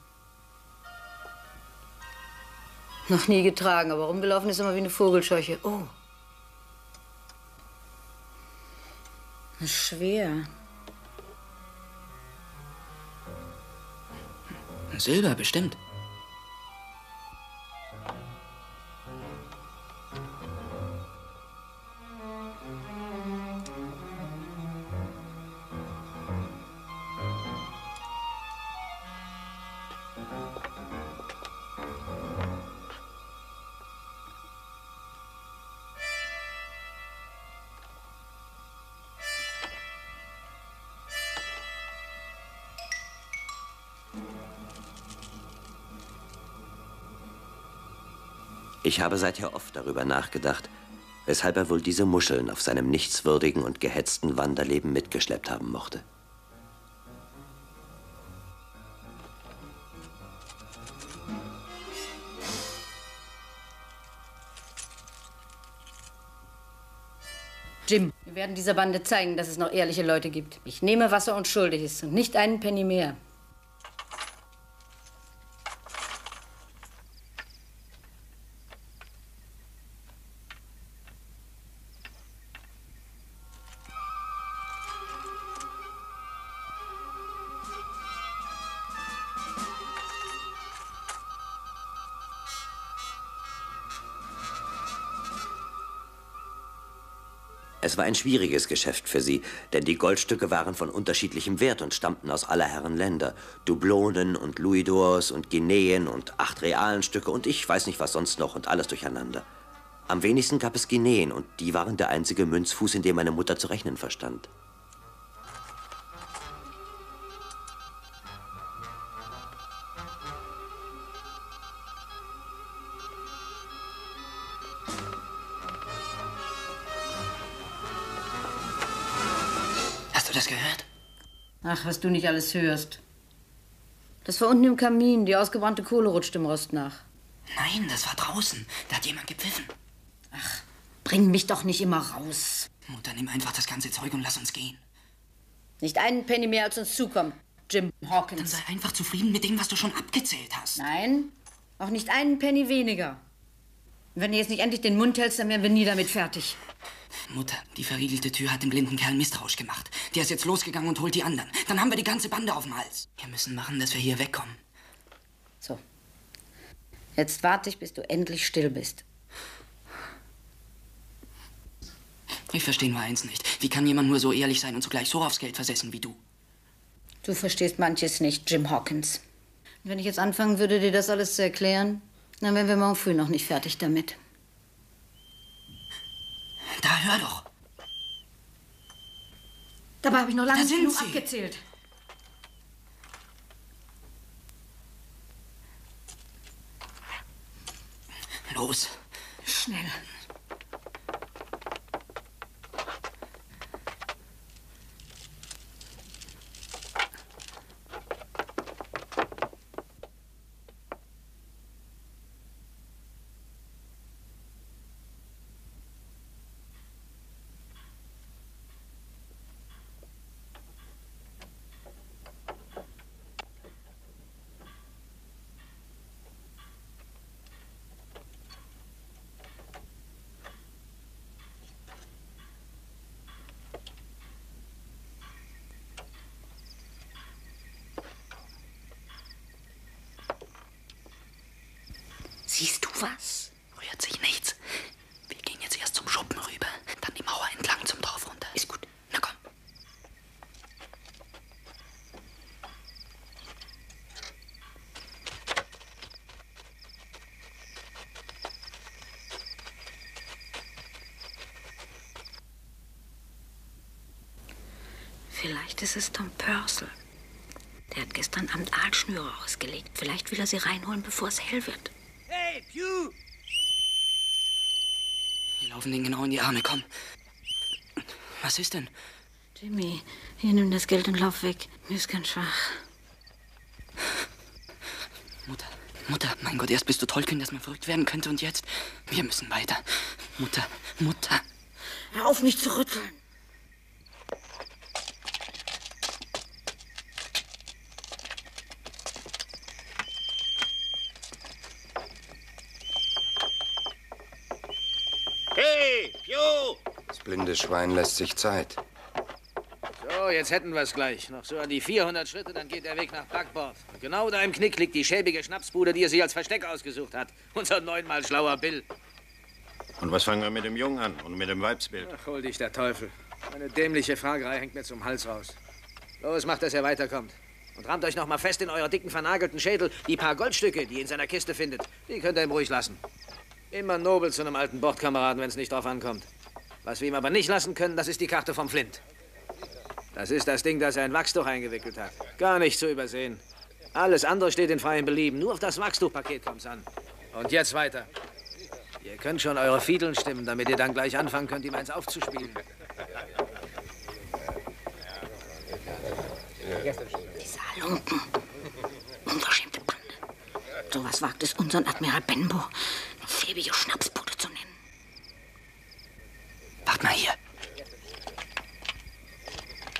Noch nie getragen, aber rumgelaufen ist immer wie eine Vogelscheuche. Oh. Das ist schwer. Silber, bestimmt. Ich habe seither oft darüber nachgedacht, weshalb er wohl diese Muscheln auf seinem nichtswürdigen und gehetzten Wanderleben mitgeschleppt haben mochte. Jim, wir werden dieser Bande zeigen, dass es noch ehrliche Leute gibt. Ich nehme, was er uns schuldig ist und nicht einen Penny mehr. Es war ein schwieriges Geschäft für sie, denn die Goldstücke waren von unterschiedlichem Wert und stammten aus aller Herren Länder. Dublonen und Louisdors und Guineen und acht Realenstücke und ich weiß nicht was sonst noch und alles durcheinander. Am wenigsten gab es Guineen und die waren der einzige Münzfuß, in dem meine Mutter zu rechnen verstand. Ach, was du nicht alles hörst. Das war unten im Kamin. Die ausgebrannte Kohle rutscht im Rost nach. Nein, das war draußen. Da hat jemand gepfiffen. Bring mich doch nicht immer raus. Mutter, nimm einfach das ganze Zeug und lass uns gehen. Nicht einen Penny mehr, als uns zukommt, Jim Hawkins. Dann sei einfach zufrieden mit dem, was du schon abgezählt hast. Nein, auch nicht einen Penny weniger. Und wenn du jetzt nicht endlich den Mund hältst, dann wären wir nie damit fertig. Mutter, die verriegelte Tür hat dem blinden Kerl misstrauisch gemacht. Der ist jetzt losgegangen und holt die anderen. Dann haben wir die ganze Bande auf dem Hals. Wir müssen machen, dass wir hier wegkommen. So. Jetzt warte ich, bis du endlich still bist. Ich verstehe nur eins nicht. Wie kann jemand nur so ehrlich sein und zugleich so aufs Geld versessen wie du? Du verstehst manches nicht, Jim Hawkins. Wenn ich jetzt anfangen würde, dir das alles zu erklären, dann wären wir morgen früh noch nicht fertig damit. Da hör doch. Dabei habe ich noch lange nicht genug sie. abgezählt. Los. Schnell. Siehst du was? Rührt sich nichts. Wir gehen jetzt erst zum Schuppen rüber, dann die Mauer entlang zum Dorf runter. Ist gut. Na komm. Vielleicht ist es Tom Purcell. Der hat gestern Abend Aalschnüre ausgelegt. Vielleicht will er sie reinholen, bevor es hell wird. Hey, Pew! Wir laufen denen genau in die Arme. Komm. Was ist denn? Jimmy, hier nimm das Geld und lauf weg. Mir ist ganz schwach. Mutter, Mutter, mein Gott, erst bist du tollkühn, dass man verrückt werden könnte und jetzt? Wir müssen weiter. Mutter, Mutter. Hör auf, mich zu rütteln. Dummes Schwein lässt sich Zeit. So, jetzt hätten wir es gleich. Noch so an die 400 Schritte, dann geht der Weg nach Backbord. Und genau da im Knick liegt die schäbige Schnapsbude, die er sich als Versteck ausgesucht hat. Unser neunmal schlauer Bill. Und was fangen wir mit dem Jungen an und mit dem Weibsbild? Ach, hol dich der Teufel. Eine dämliche Fragerei hängt mir zum Hals raus. Los, macht, dass er weiterkommt. Und rammt euch noch mal fest in eurer dicken, vernagelten Schädel die paar Goldstücke, die ihr in seiner Kiste findet. Die könnt ihr ihm ruhig lassen. Immer nobel zu einem alten Bordkameraden, wenn es nicht drauf ankommt. Was wir ihm aber nicht lassen können, das ist die Karte vom Flint. Das ist das Ding, das er in Wachstuch eingewickelt hat. Gar nicht zu übersehen. Alles andere steht in freiem Belieben. Nur auf das Wachstuchpaket kommt's an. Und jetzt weiter. Ihr könnt schon eure Fiedeln stimmen, damit ihr dann gleich anfangen könnt, ihm eins aufzuspielen. Diese Halunken. Unverschämte Bande. So was wagt es unseren Admiral Benbow, Schnapsbude zu nennen. Wart mal hier.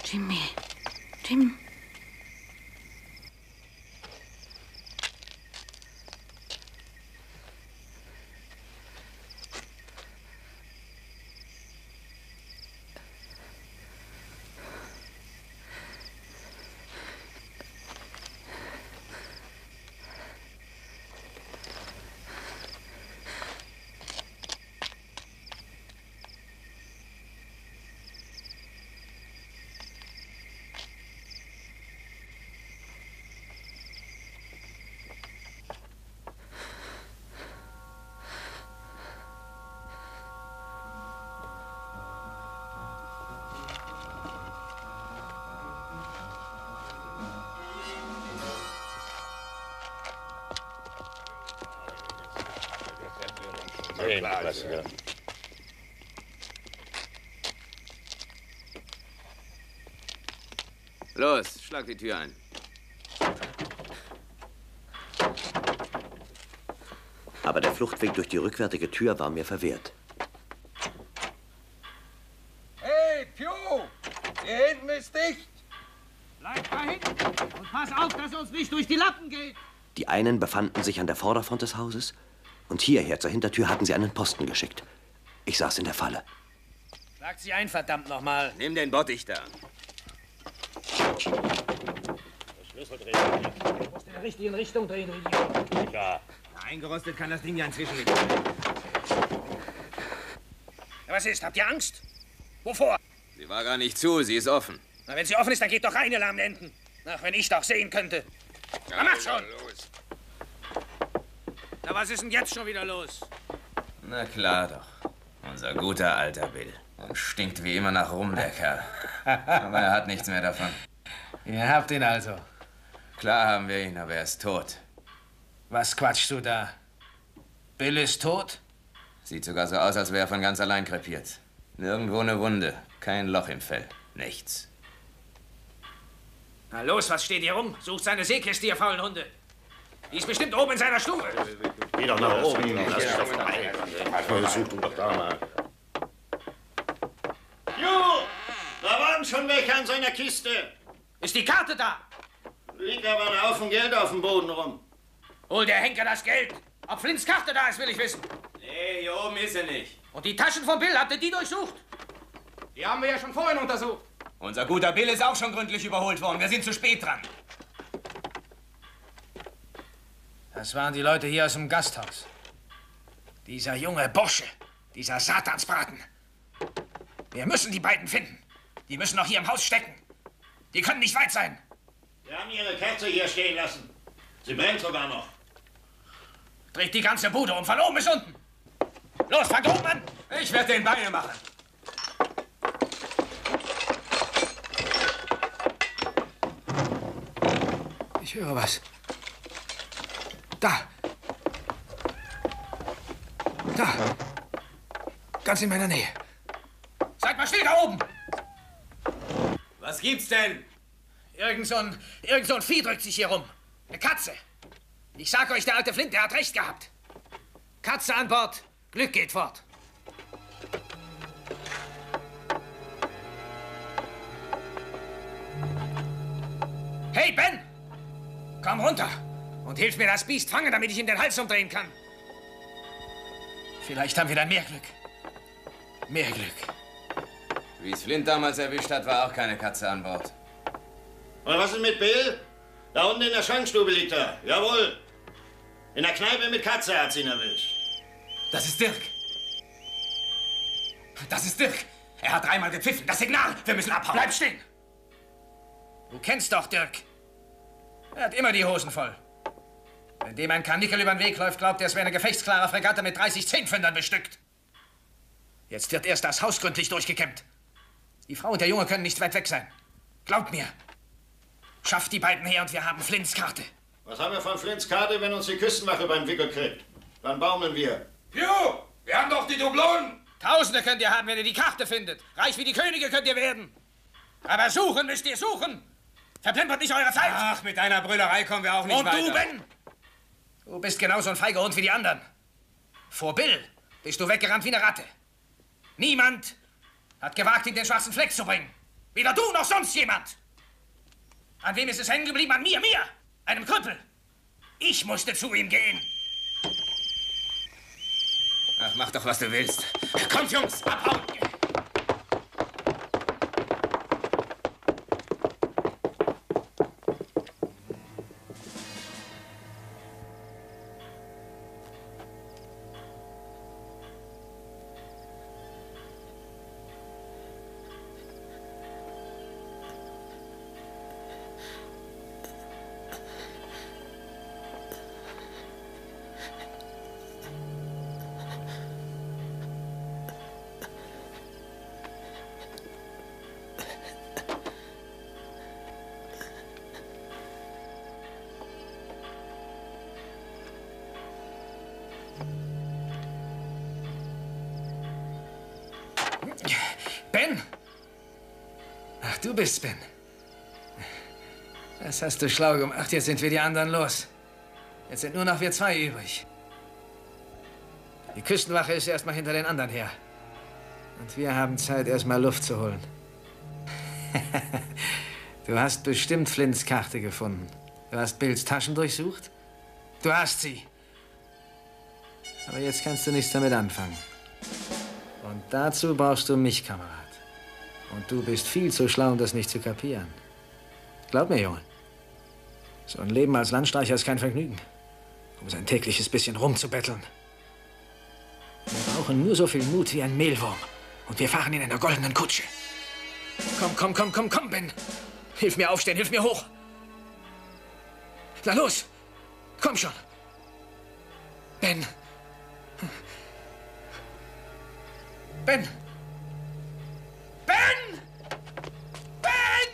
Jimmy. Jim. Klasse. Los, schlag die Tür ein. Aber der Fluchtweg durch die rückwärtige Tür war mir verwehrt. Hey, Pew! Hier hinten ist dicht! Bleib da hinten und pass auf, dass er uns nicht durch die Lappen geht! Die einen befanden sich an der Vorderfront des Hauses und hierher zur Hintertür hatten sie einen Posten geschickt. Ich saß in der Falle. Sagt sie ein, verdammt nochmal. Nimm den Bottich da. Schlüssel drehen. Du musst in der richtigen Richtung drehen, du Idiot. Ja. Eingerostet kann das Ding ja inzwischen nicht. Was ist? Habt ihr Angst? Wovor? Sie war gar nicht zu, sie ist offen. Na, wenn sie offen ist, dann geht doch rein, ihr lahmen Enten. Ach, wenn ich doch sehen könnte. Na, mach schon! Was ist denn jetzt schon wieder los? Na klar doch. Unser guter alter Bill. Und stinkt wie immer nach Rum, der Kerl. Aber er hat nichts mehr davon. Ihr habt ihn also. Klar haben wir ihn, aber er ist tot. Was quatschst du da? Bill ist tot? Sieht sogar so aus, als wäre er von ganz allein krepiert. Nirgendwo eine Wunde, kein Loch im Fell, nichts. Na los, was steht hier rum? Sucht seine Seekiste, ihr faulen Hunde. Die ist bestimmt oben in seiner Stube. Geh doch nach oben. Lass dich doch vorbei. Versuch du doch da mal. Jo, da waren schon welche an seiner Kiste. Ist die Karte da? Liegt aber ein Haufen Geld auf dem Boden rum. Hol der Henker das Geld. Ob Flints Karte da ist, will ich wissen. Nee, hier oben ist er nicht. Und die Taschen von Bill, habt ihr die durchsucht? Die haben wir ja schon vorhin untersucht. Unser guter Bill ist auch schon gründlich überholt worden. Wir sind zu spät dran. Das waren die Leute hier aus dem Gasthaus. Dieser junge Bursche, dieser Satansbraten. Wir müssen die beiden finden. Die müssen noch hier im Haus stecken. Die können nicht weit sein. Sie haben Ihre Kerze hier stehen lassen. Sie brennt sogar noch. Dreht die ganze Bude um, von oben bis unten. Los, fangt oben an. Ich werde den Beine machen. Ich höre was. Da. Da. Ganz in meiner Nähe. Seid mal still da oben. Was gibt's denn? Irgend so ein, irgend so ein Vieh drückt sich hier rum. Eine Katze. Ich sag euch, der alte Flint, der hat recht gehabt. Katze an Bord. Glück geht fort. Hey, Ben! Komm runter und hilf mir das Biest fangen, damit ich ihm den Hals umdrehen kann. Vielleicht haben wir dann mehr Glück. Mehr Glück. Wie es Flint damals erwischt hat, war auch keine Katze an Bord. Und was ist mit Bill? Da unten in der Schankstube liegt er. Jawohl. In der Kneipe mit Katze hat's ihn erwischt. Das ist Dirk. Das ist Dirk. Er hat dreimal gepfiffen. Das Signal. Wir müssen abhauen. Bleib stehen! Du kennst doch Dirk. Er hat immer die Hosen voll. Wenn dem ein Karnickel über den Weg läuft, glaubt er, es wäre eine gefechtsklare Fregatte mit 30 Zehnpfündern bestückt. Jetzt wird erst das Haus gründlich durchgekämmt. Die Frau und der Junge können nicht weit weg sein. Glaubt mir. Schafft die beiden her und wir haben Flints Karte. Was haben wir von Flints Karte, wenn uns die Küstenwache beim Wickel kriegt? Dann baumeln wir. Piu, wir haben doch die Dublonen. Tausende könnt ihr haben, wenn ihr die Karte findet. Reich wie die Könige könnt ihr werden. Aber suchen müsst ihr suchen. Verplempert nicht eure Zeit. Ach, mit deiner Brüllerei kommen wir auch nicht Und weiter. du, Ben? Du bist genauso ein feiger Hund wie die anderen. Vor Bill bist du weggerannt wie eine Ratte. Niemand hat gewagt, ihn den schwarzen Fleck zu bringen. Weder du noch sonst jemand. An wem ist es hängen geblieben? An mir, mir, einem Krüppel. Ich musste zu ihm gehen. Ach, mach doch, was du willst. Kommt, Jungs, abhauen! Bist Ben. Das hast du schlau gemacht. Jetzt sind wir die anderen los. Jetzt sind nur noch wir zwei übrig. Die Küstenwache ist erstmal hinter den anderen her. Und wir haben Zeit, erstmal Luft zu holen. du hast bestimmt Flints Karte gefunden. Du hast Bills Taschen durchsucht. Du hast sie. Aber jetzt kannst du nichts damit anfangen. Und dazu brauchst du mich, Kamerad. Und du bist viel zu schlau, um das nicht zu kapieren. Glaub mir, Junge. So ein Leben als Landstreicher ist kein Vergnügen. Um sein tägliches bisschen rumzubetteln. Wir brauchen nur so viel Mut wie ein Mehlwurm. Und wir fahren in einer goldenen Kutsche. Komm, komm, komm, komm, komm, Ben. Hilf mir aufstehen, hilf mir hoch. Na los. Komm schon. Ben. Ben! Ben! Ben! Ben!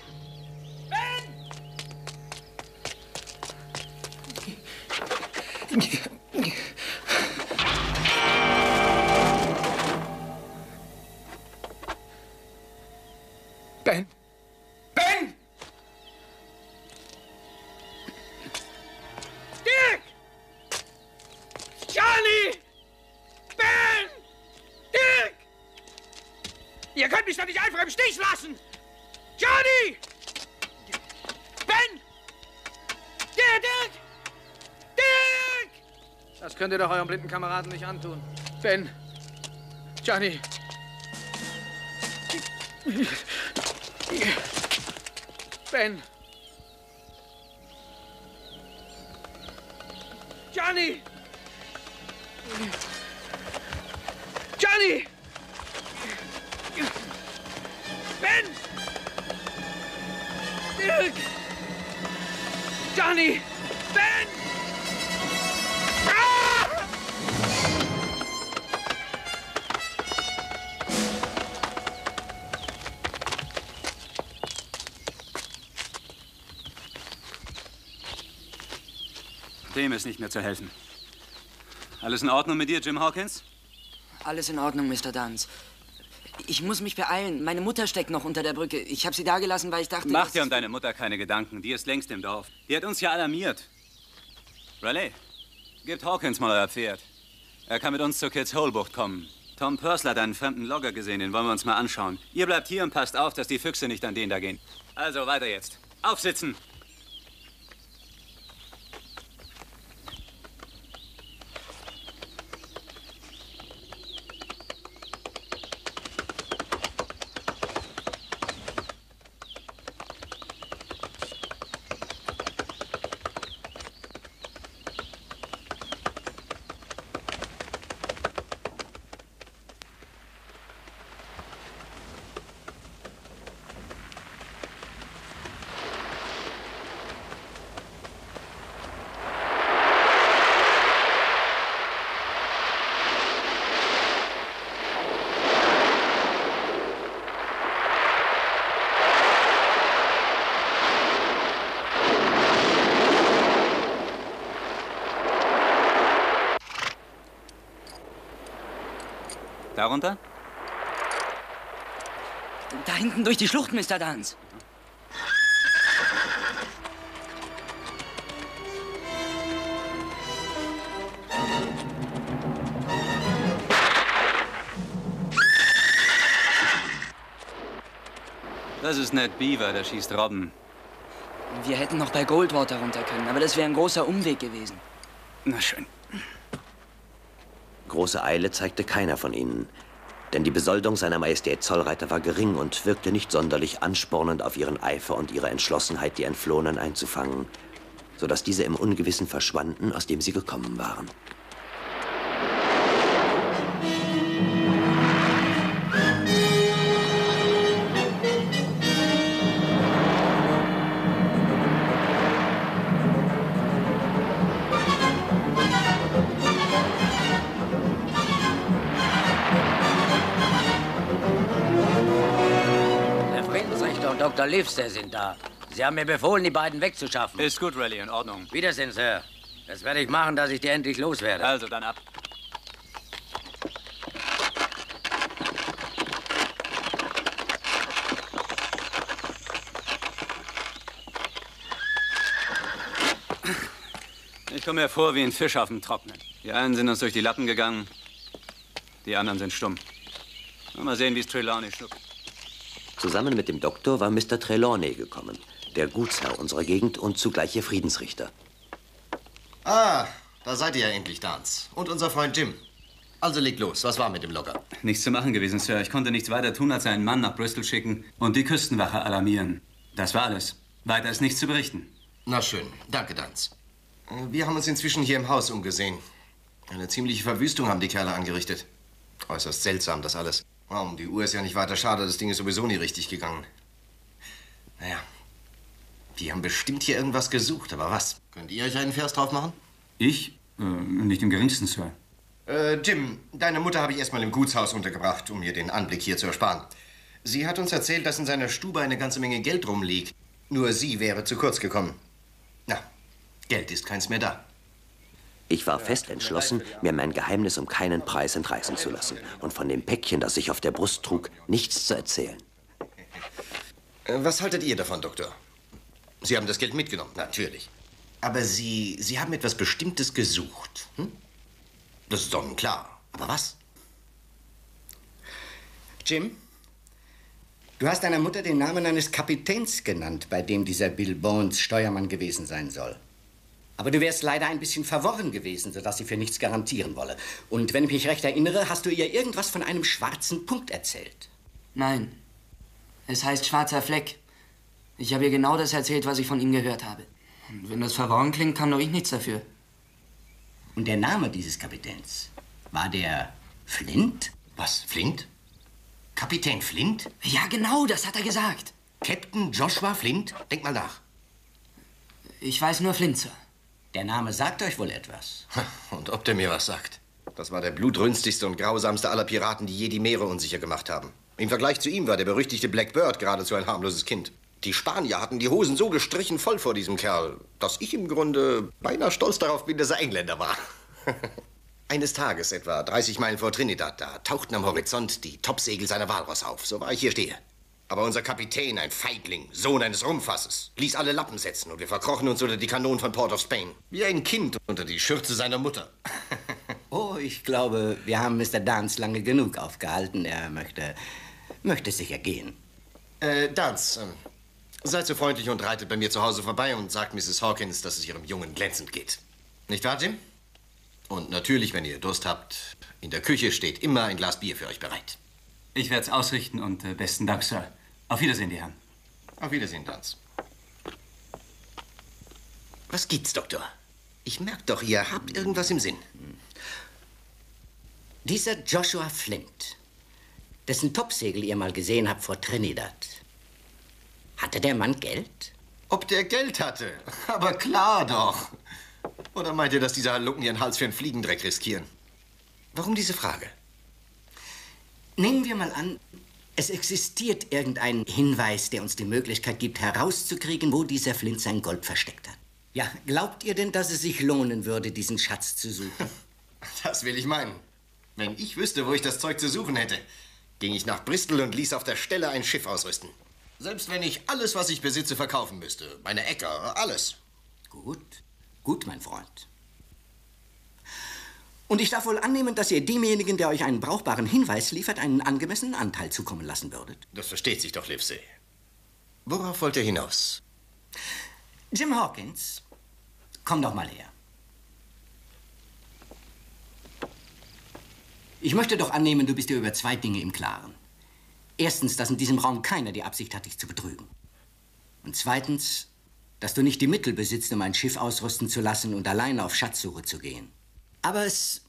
Ben! lassen! Johnny! Ben! Der Dirk! Dirk! Das könnt ihr doch eurem blinden Kameraden nicht antun. Ben! Johnny! Ben! Johnny! Johnny! Ist nicht mehr zu helfen. Alles in Ordnung mit dir, Jim Hawkins? Alles in Ordnung, Mr. Dance. Ich muss mich beeilen. Meine Mutter steckt noch unter der Brücke. Ich habe sie da gelassen, weil ich dachte... Mach dir um deine Mutter keine Gedanken. Die ist längst im Dorf. Die hat uns ja alarmiert. Raleigh, gebt Hawkins mal euer Pferd. Er kann mit uns zur Kids Hole Bucht kommen. Tom Purcell hat einen fremden Logger gesehen, den wollen wir uns mal anschauen. Ihr bleibt hier und passt auf, dass die Füchse nicht an den da gehen. Also, weiter jetzt. Aufsitzen! Runter? Da hinten durch die Schlucht, Mr. Dance. Das ist Ned Beaver, der schießt Robben. Wir hätten noch bei Goldwater runter können, aber das wäre ein großer Umweg gewesen. Na schön. Große Eile zeigte keiner von ihnen. Denn die Besoldung seiner Majestät Zollreiter war gering und wirkte nicht sonderlich anspornend auf ihren Eifer und ihre Entschlossenheit, die Entflohenen einzufangen, sodass diese im Ungewissen verschwanden, aus dem sie gekommen waren. Livster sind da. Sie haben mir befohlen, die beiden wegzuschaffen. Ist gut, Rally, in Ordnung. Wiedersehen, Sir. Das werde ich machen, dass ich die endlich loswerde. Also, dann ab. Ich komme mir vor wie ein Fisch auf dem Trocknen. Die einen sind uns durch die Lappen gegangen, die anderen sind stumm. Mal sehen, wie es Trelawney schnuppert. Zusammen mit dem Doktor war Mr. Trelawney gekommen, der Gutsherr unserer Gegend und zugleich ihr Friedensrichter. Ah, da seid ihr ja endlich, Dance. Und unser Freund Jim. Also legt los. Was war mit dem Locker? Nichts zu machen gewesen, Sir. Ich konnte nichts weiter tun, als einen Mann nach Bristol schicken und die Küstenwache alarmieren. Das war alles. Weiter ist nichts zu berichten. Na schön. Danke, Dance. Wir haben uns inzwischen hier im Haus umgesehen. Eine ziemliche Verwüstung haben die Kerle angerichtet. Äußerst seltsam, das alles. Oh, um die Uhr ist ja nicht weiter schade. Das Ding ist sowieso nie richtig gegangen. Naja, die haben bestimmt hier irgendwas gesucht, aber was? Könnt ihr euch einen Vers drauf machen? Ich? Äh, nicht im geringsten, Sir. Äh, Jim, deine Mutter habe ich erstmal im Gutshaus untergebracht, um mir den Anblick hier zu ersparen. Sie hat uns erzählt, dass in seiner Stube eine ganze Menge Geld rumliegt. Nur sie wäre zu kurz gekommen. Na, Geld ist keins mehr da. Ich war fest entschlossen, mir mein Geheimnis um keinen Preis entreißen zu lassen und von dem Päckchen, das ich auf der Brust trug, nichts zu erzählen. Äh, Was haltet ihr davon, Doktor? Sie haben das Geld mitgenommen, natürlich. Aber Sie, Sie haben etwas Bestimmtes gesucht. Hm? Das ist sonnenklar. Aber was? Jim, du hast deiner Mutter den Namen eines Kapitäns genannt, bei dem dieser Bill Bones Steuermann gewesen sein soll. Aber du wärst leider ein bisschen verworren gewesen, sodass sie für nichts garantieren wolle. Und wenn ich mich recht erinnere, hast du ihr irgendwas von einem schwarzen Punkt erzählt. Nein. Es heißt schwarzer Fleck. Ich habe ihr genau das erzählt, was ich von ihm gehört habe. Und wenn das verworren klingt, kann doch ich nichts dafür. Und der Name dieses Kapitäns, war der Flint? Was, Flint? Kapitän Flint? Ja, genau, das hat er gesagt. Captain Joshua Flint? Denk mal nach. Ich weiß nur Flint, Sir. Der Name sagt euch wohl etwas. Und ob der mir was sagt. Das war der blutrünstigste und grausamste aller Piraten, die je die Meere unsicher gemacht haben. Im Vergleich zu ihm war der berüchtigte Black Bird geradezu ein harmloses Kind. Die Spanier hatten die Hosen so gestrichen voll vor diesem Kerl, dass ich im Grunde beinahe stolz darauf bin, dass er Engländer war. Eines Tages, etwa 30 Meilen vor Trinidad, da tauchten am Horizont die Topsegel seiner Walross auf, so war ich hier stehe. Aber unser Kapitän, ein Feigling, Sohn eines Rumpfasses, ließ alle Lappen setzen und wir verkrochen uns unter die Kanonen von Port of Spain. Wie ein Kind unter die Schürze seiner Mutter. Oh, ich glaube, wir haben Mr. Dance lange genug aufgehalten. Er möchte, möchte sicher gehen. Äh, Dance, ähm, seid so freundlich und reitet bei mir zu Hause vorbei und sagt Mrs. Hawkins, dass es ihrem Jungen glänzend geht. Nicht wahr, Jim? Und natürlich, wenn ihr Durst habt, in der Küche steht immer ein Glas Bier für euch bereit. Ich werde es ausrichten und äh, besten Dank, Sir. Auf Wiedersehen, die Herren. Auf Wiedersehen, Dance. Was gibt's, Doktor? Ich merk doch, ihr habt irgendwas im Sinn. Dieser Joshua Flint, dessen Topsegel ihr mal gesehen habt vor Trinidad, hatte der Mann Geld? Ob der Geld hatte? Aber klar doch. Oder meint ihr, dass diese Halunken ihren Hals für einen Fliegendreck riskieren? Warum diese Frage? Nehmen wir mal an, es existiert irgendein Hinweis, der uns die Möglichkeit gibt, herauszukriegen, wo dieser Flint sein Gold versteckt hat. Ja, glaubt ihr denn, dass es sich lohnen würde, diesen Schatz zu suchen? Das will ich meinen. Wenn ich wüsste, wo ich das Zeug zu suchen hätte, ging ich nach Bristol und ließ auf der Stelle ein Schiff ausrüsten. Selbst wenn ich alles, was ich besitze, verkaufen müsste. Meine Äcker, alles. Gut, gut, mein Freund. Und ich darf wohl annehmen, dass ihr demjenigen, der euch einen brauchbaren Hinweis liefert, einen angemessenen Anteil zukommen lassen würdet. Das versteht sich doch, Livesey. Worauf wollt ihr hinaus? Jim Hawkins, komm doch mal her. Ich möchte doch annehmen, du bist dir über zwei Dinge im Klaren. Erstens, dass in diesem Raum keiner die Absicht hat, dich zu betrügen. Und zweitens, dass du nicht die Mittel besitzt, um ein Schiff ausrüsten zu lassen und alleine auf Schatzsuche zu gehen. Aber es,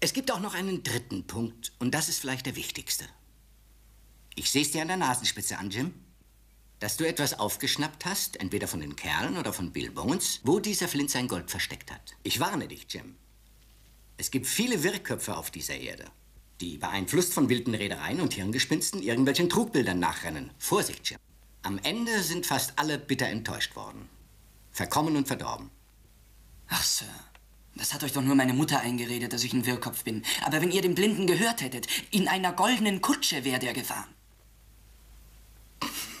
es gibt auch noch einen dritten Punkt, und das ist vielleicht der wichtigste. Ich sehe es dir an der Nasenspitze an, Jim. Dass du etwas aufgeschnappt hast, entweder von den Kerlen oder von Bill Bones, wo dieser Flint sein Gold versteckt hat. Ich warne dich, Jim. Es gibt viele Wirrköpfe auf dieser Erde, die beeinflusst von wilden Redereien und Hirngespinsten irgendwelchen Trugbildern nachrennen. Vorsicht, Jim. Am Ende sind fast alle bitter enttäuscht worden. Verkommen und verdorben. Ach, Sir. Das hat euch doch nur meine Mutter eingeredet, dass ich ein Wirrkopf bin. Aber wenn ihr den Blinden gehört hättet, in einer goldenen Kutsche wäre der gefahren.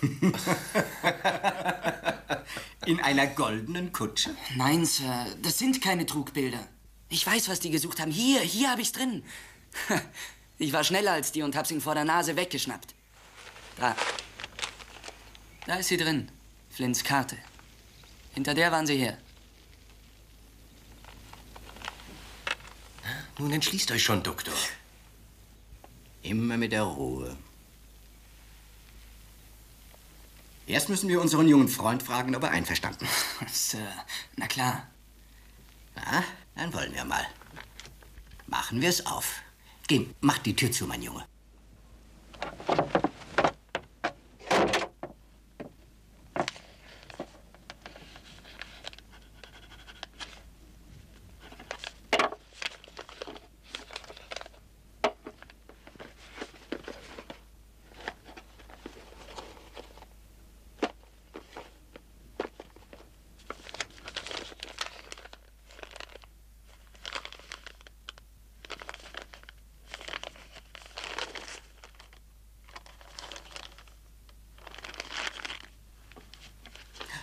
In einer goldenen Kutsche? Nein, Sir, das sind keine Trugbilder. Ich weiß, was die gesucht haben. Hier, hier habe ich's drin. Ich war schneller als die und hab's ihnen vor der Nase weggeschnappt. Da. Da ist sie drin. Flints Karte. Hinter der waren sie her. Nun entschließt euch schon, Doktor. Immer mit der Ruhe. Erst müssen wir unseren jungen Freund fragen, ob er einverstanden ist. Sir, na klar. Na, dann wollen wir mal. Machen wir es auf. Geh, mach die Tür zu, mein Junge.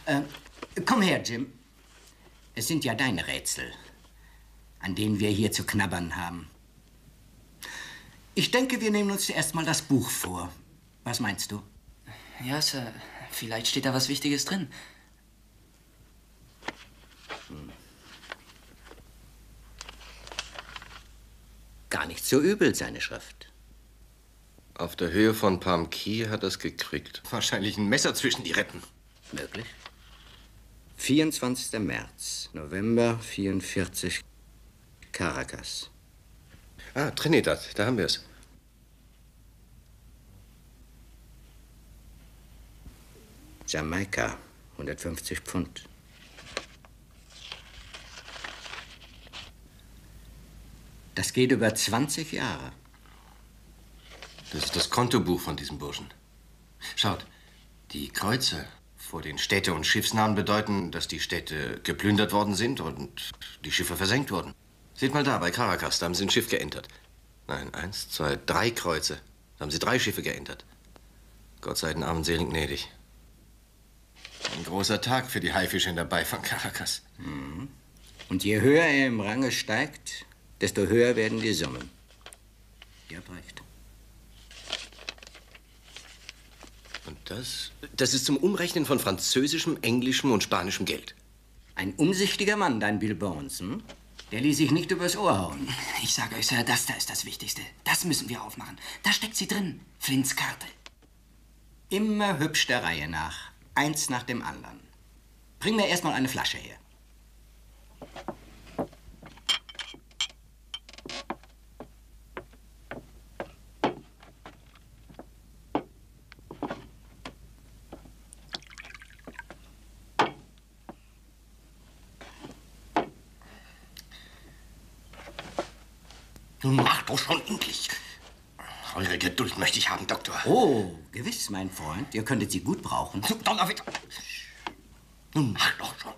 Äh, komm her, Jim. Es sind ja deine Rätsel, an denen wir hier zu knabbern haben. Ich denke, wir nehmen uns zuerst mal das Buch vor. Was meinst du? Ja, Sir. Vielleicht steht da was Wichtiges drin. Gar nicht so übel, seine Schrift. Auf der Höhe von Palm Key hat er es gekriegt. Wahrscheinlich ein Messer zwischen die Rippen. Möglich. 24. März, November 44, Caracas. Ah, Trinidad, da haben wir es. Jamaika, 150 Pfund. Das geht über 20 Jahre. Das ist das Kontobuch von diesem Burschen. Schaut, die Kreuze vor den Städte- und Schiffsnamen bedeuten, dass die Städte geplündert worden sind und die Schiffe versenkt wurden. Seht mal da, bei Caracas, da haben sie ein Schiff geentert. Nein, eins, zwei, drei Kreuze. Da haben sie drei Schiffe geentert. Gott sei den armen Seelen gnädig. Ein großer Tag für die Haifische in der Bay von Caracas. Mhm. Und je höher er im Range steigt, desto höher werden die Summen. Ihr habt recht. Und das, das ist zum Umrechnen von französischem, englischem und spanischem Geld. Ein umsichtiger Mann, dein Bill Bones, hm? Der ließ sich nicht übers Ohr hauen. Ich sage euch, Sir, das da ist das Wichtigste. Das müssen wir aufmachen. Da steckt sie drin. Flints Karte. Immer hübsch der Reihe nach. Eins nach dem anderen. Bring mir erstmal eine Flasche her. Nix, mein Freund. Ihr könntet sie gut brauchen. Donnerwetter! Nun, hm. mach doch schon.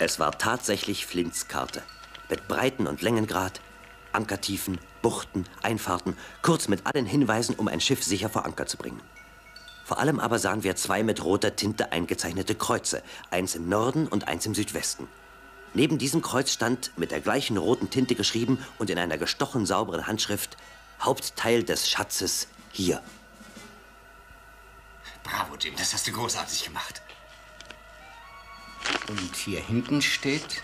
Es war tatsächlich Flints Karte mit Breiten- und Längengrad, Ankertiefen Buchten, Einfahrten, kurz mit allen Hinweisen, um ein Schiff sicher vor Anker zu bringen. Vor allem aber sahen wir zwei mit roter Tinte eingezeichnete Kreuze, eins im Norden und eins im Südwesten. Neben diesem Kreuz stand mit der gleichen roten Tinte geschrieben und in einer gestochen sauberen Handschrift Hauptteil des Schatzes hier. Bravo, Jim, das hast du großartig gemacht. Und hier hinten steht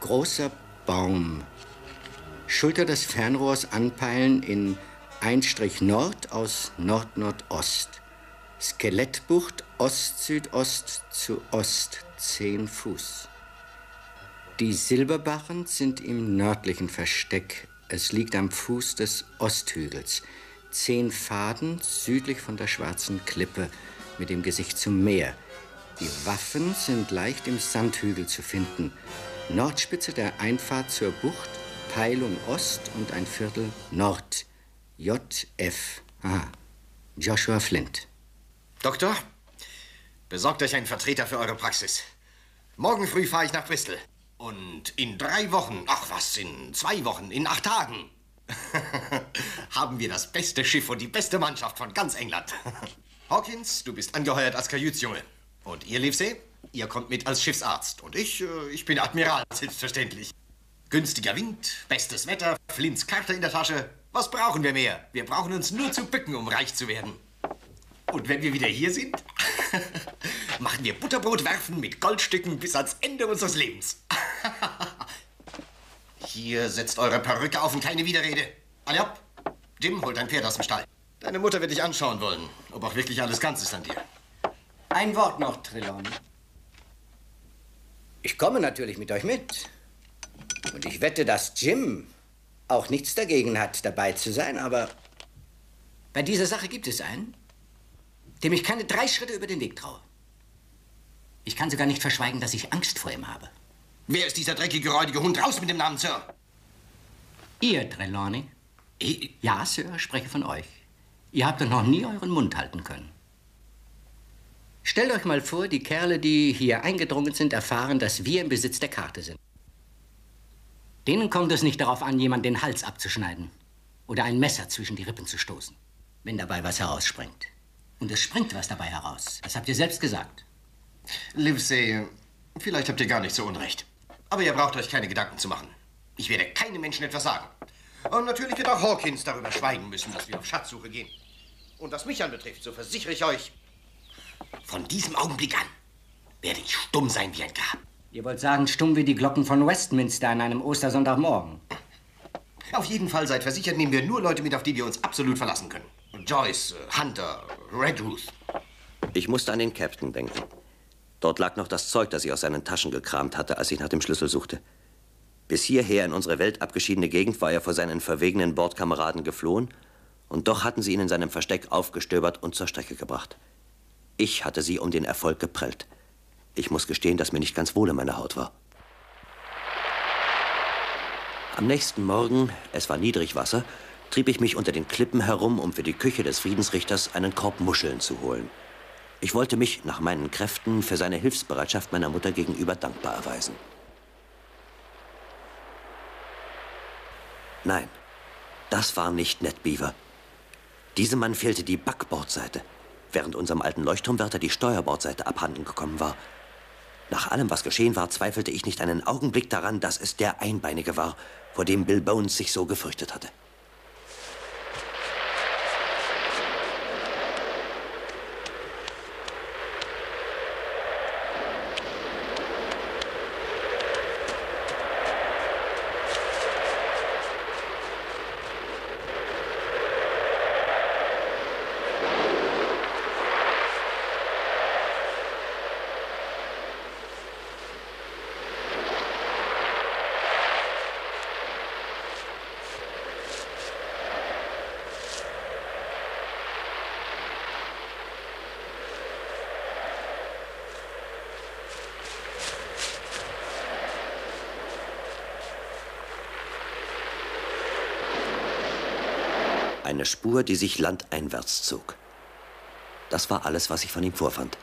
großer Baum. Schulter des Fernrohrs anpeilen in 1 Nord aus Nord-Nordost. Skelettbucht Ost-Südost zu Ost, 10 Fuß. Die Silberbarren sind im nördlichen Versteck. Es liegt am Fuß des Osthügels. Zehn Faden südlich von der schwarzen Klippe mit dem Gesicht zum Meer. Die Waffen sind leicht im Sandhügel zu finden. Nordspitze der Einfahrt zur Bucht, Peilung Ost und ein Viertel Nord. JF. Aha. Joshua Flint. Doktor, besorgt euch einen Vertreter für eure Praxis. Morgen früh fahre ich nach Bristol. Und in drei Wochen, ach was, in zwei Wochen, in acht Tagen, haben wir das beste Schiff und die beste Mannschaft von ganz England. Hawkins, du bist angeheuert als Kajütsjunge. Und ihr, Livesey, ihr kommt mit als Schiffsarzt. Und ich, äh, ich bin Admiral, selbstverständlich. Günstiger Wind, bestes Wetter, Flints Karte in der Tasche. Was brauchen wir mehr? Wir brauchen uns nur zu bücken, um reich zu werden. Und wenn wir wieder hier sind, machen wir Butterbrot werfen mit Goldstücken bis ans Ende unseres Lebens. Hier setzt eure Perücke auf und keine Widerrede. Alle ab. Jim, hol dein Pferd aus dem Stall. Deine Mutter wird dich anschauen wollen, ob auch wirklich alles ganz ist an dir. Ein Wort noch, Trelawney. Ich komme natürlich mit euch mit. Und ich wette, dass Jim auch nichts dagegen hat, dabei zu sein, aber bei dieser Sache gibt es einen, dem ich keine drei Schritte über den Weg traue. Ich kann sogar nicht verschweigen, dass ich Angst vor ihm habe. Wer ist dieser dreckige, räudige Hund? Raus mit dem Namen, Sir! Ihr, Trelawney? Ja, Sir, spreche von euch. Ihr habt doch noch nie euren Mund halten können. Stellt euch mal vor, die Kerle, die hier eingedrungen sind, erfahren, dass wir im Besitz der Karte sind. Denen kommt es nicht darauf an, jemand den Hals abzuschneiden oder ein Messer zwischen die Rippen zu stoßen, wenn dabei was herausspringt. Und es springt was dabei heraus. Das habt ihr selbst gesagt. Livesey, vielleicht habt ihr gar nicht so unrecht. Aber ihr braucht euch keine Gedanken zu machen. Ich werde keinem Menschen etwas sagen. Und natürlich wird auch Hawkins darüber schweigen müssen, dass wir auf Schatzsuche gehen. Und was mich anbetrifft, so versichere ich euch, von diesem Augenblick an werde ich stumm sein wie ein Grab. Ihr wollt sagen, stumm wie die Glocken von Westminster an einem Ostersonntagmorgen. Auf jeden Fall seid versichert, nehmen wir nur Leute mit, auf die wir uns absolut verlassen können. Joyce, äh, Hunter, Redruth. Ich musste an den Captain denken. Dort lag noch das Zeug, das ich aus seinen Taschen gekramt hatte, als ich nach dem Schlüssel suchte. Bis hierher in unsere Welt abgeschiedene Gegend war er vor seinen verwegenen Bordkameraden geflohen, und doch hatten sie ihn in seinem Versteck aufgestöbert und zur Strecke gebracht. Ich hatte sie um den Erfolg geprellt. Ich muss gestehen, dass mir nicht ganz wohl in meiner Haut war. Am nächsten Morgen, es war Niedrigwasser, trieb ich mich unter den Klippen herum, um für die Küche des Friedensrichters einen Korb Muscheln zu holen. Ich wollte mich nach meinen Kräften für seine Hilfsbereitschaft meiner Mutter gegenüber dankbar erweisen. Nein, das war nicht Ned Beaver. Diesem Mann fehlte die Backbordseite, während unserem alten Leuchtturmwärter die Steuerbordseite abhanden gekommen war. Nach allem, was geschehen war, zweifelte ich nicht einen Augenblick daran, dass es der Einbeinige war, vor dem Bill Bones sich so gefürchtet hatte. Eine Spur, die sich landeinwärts zog. Das war alles, was ich von ihm vorfand.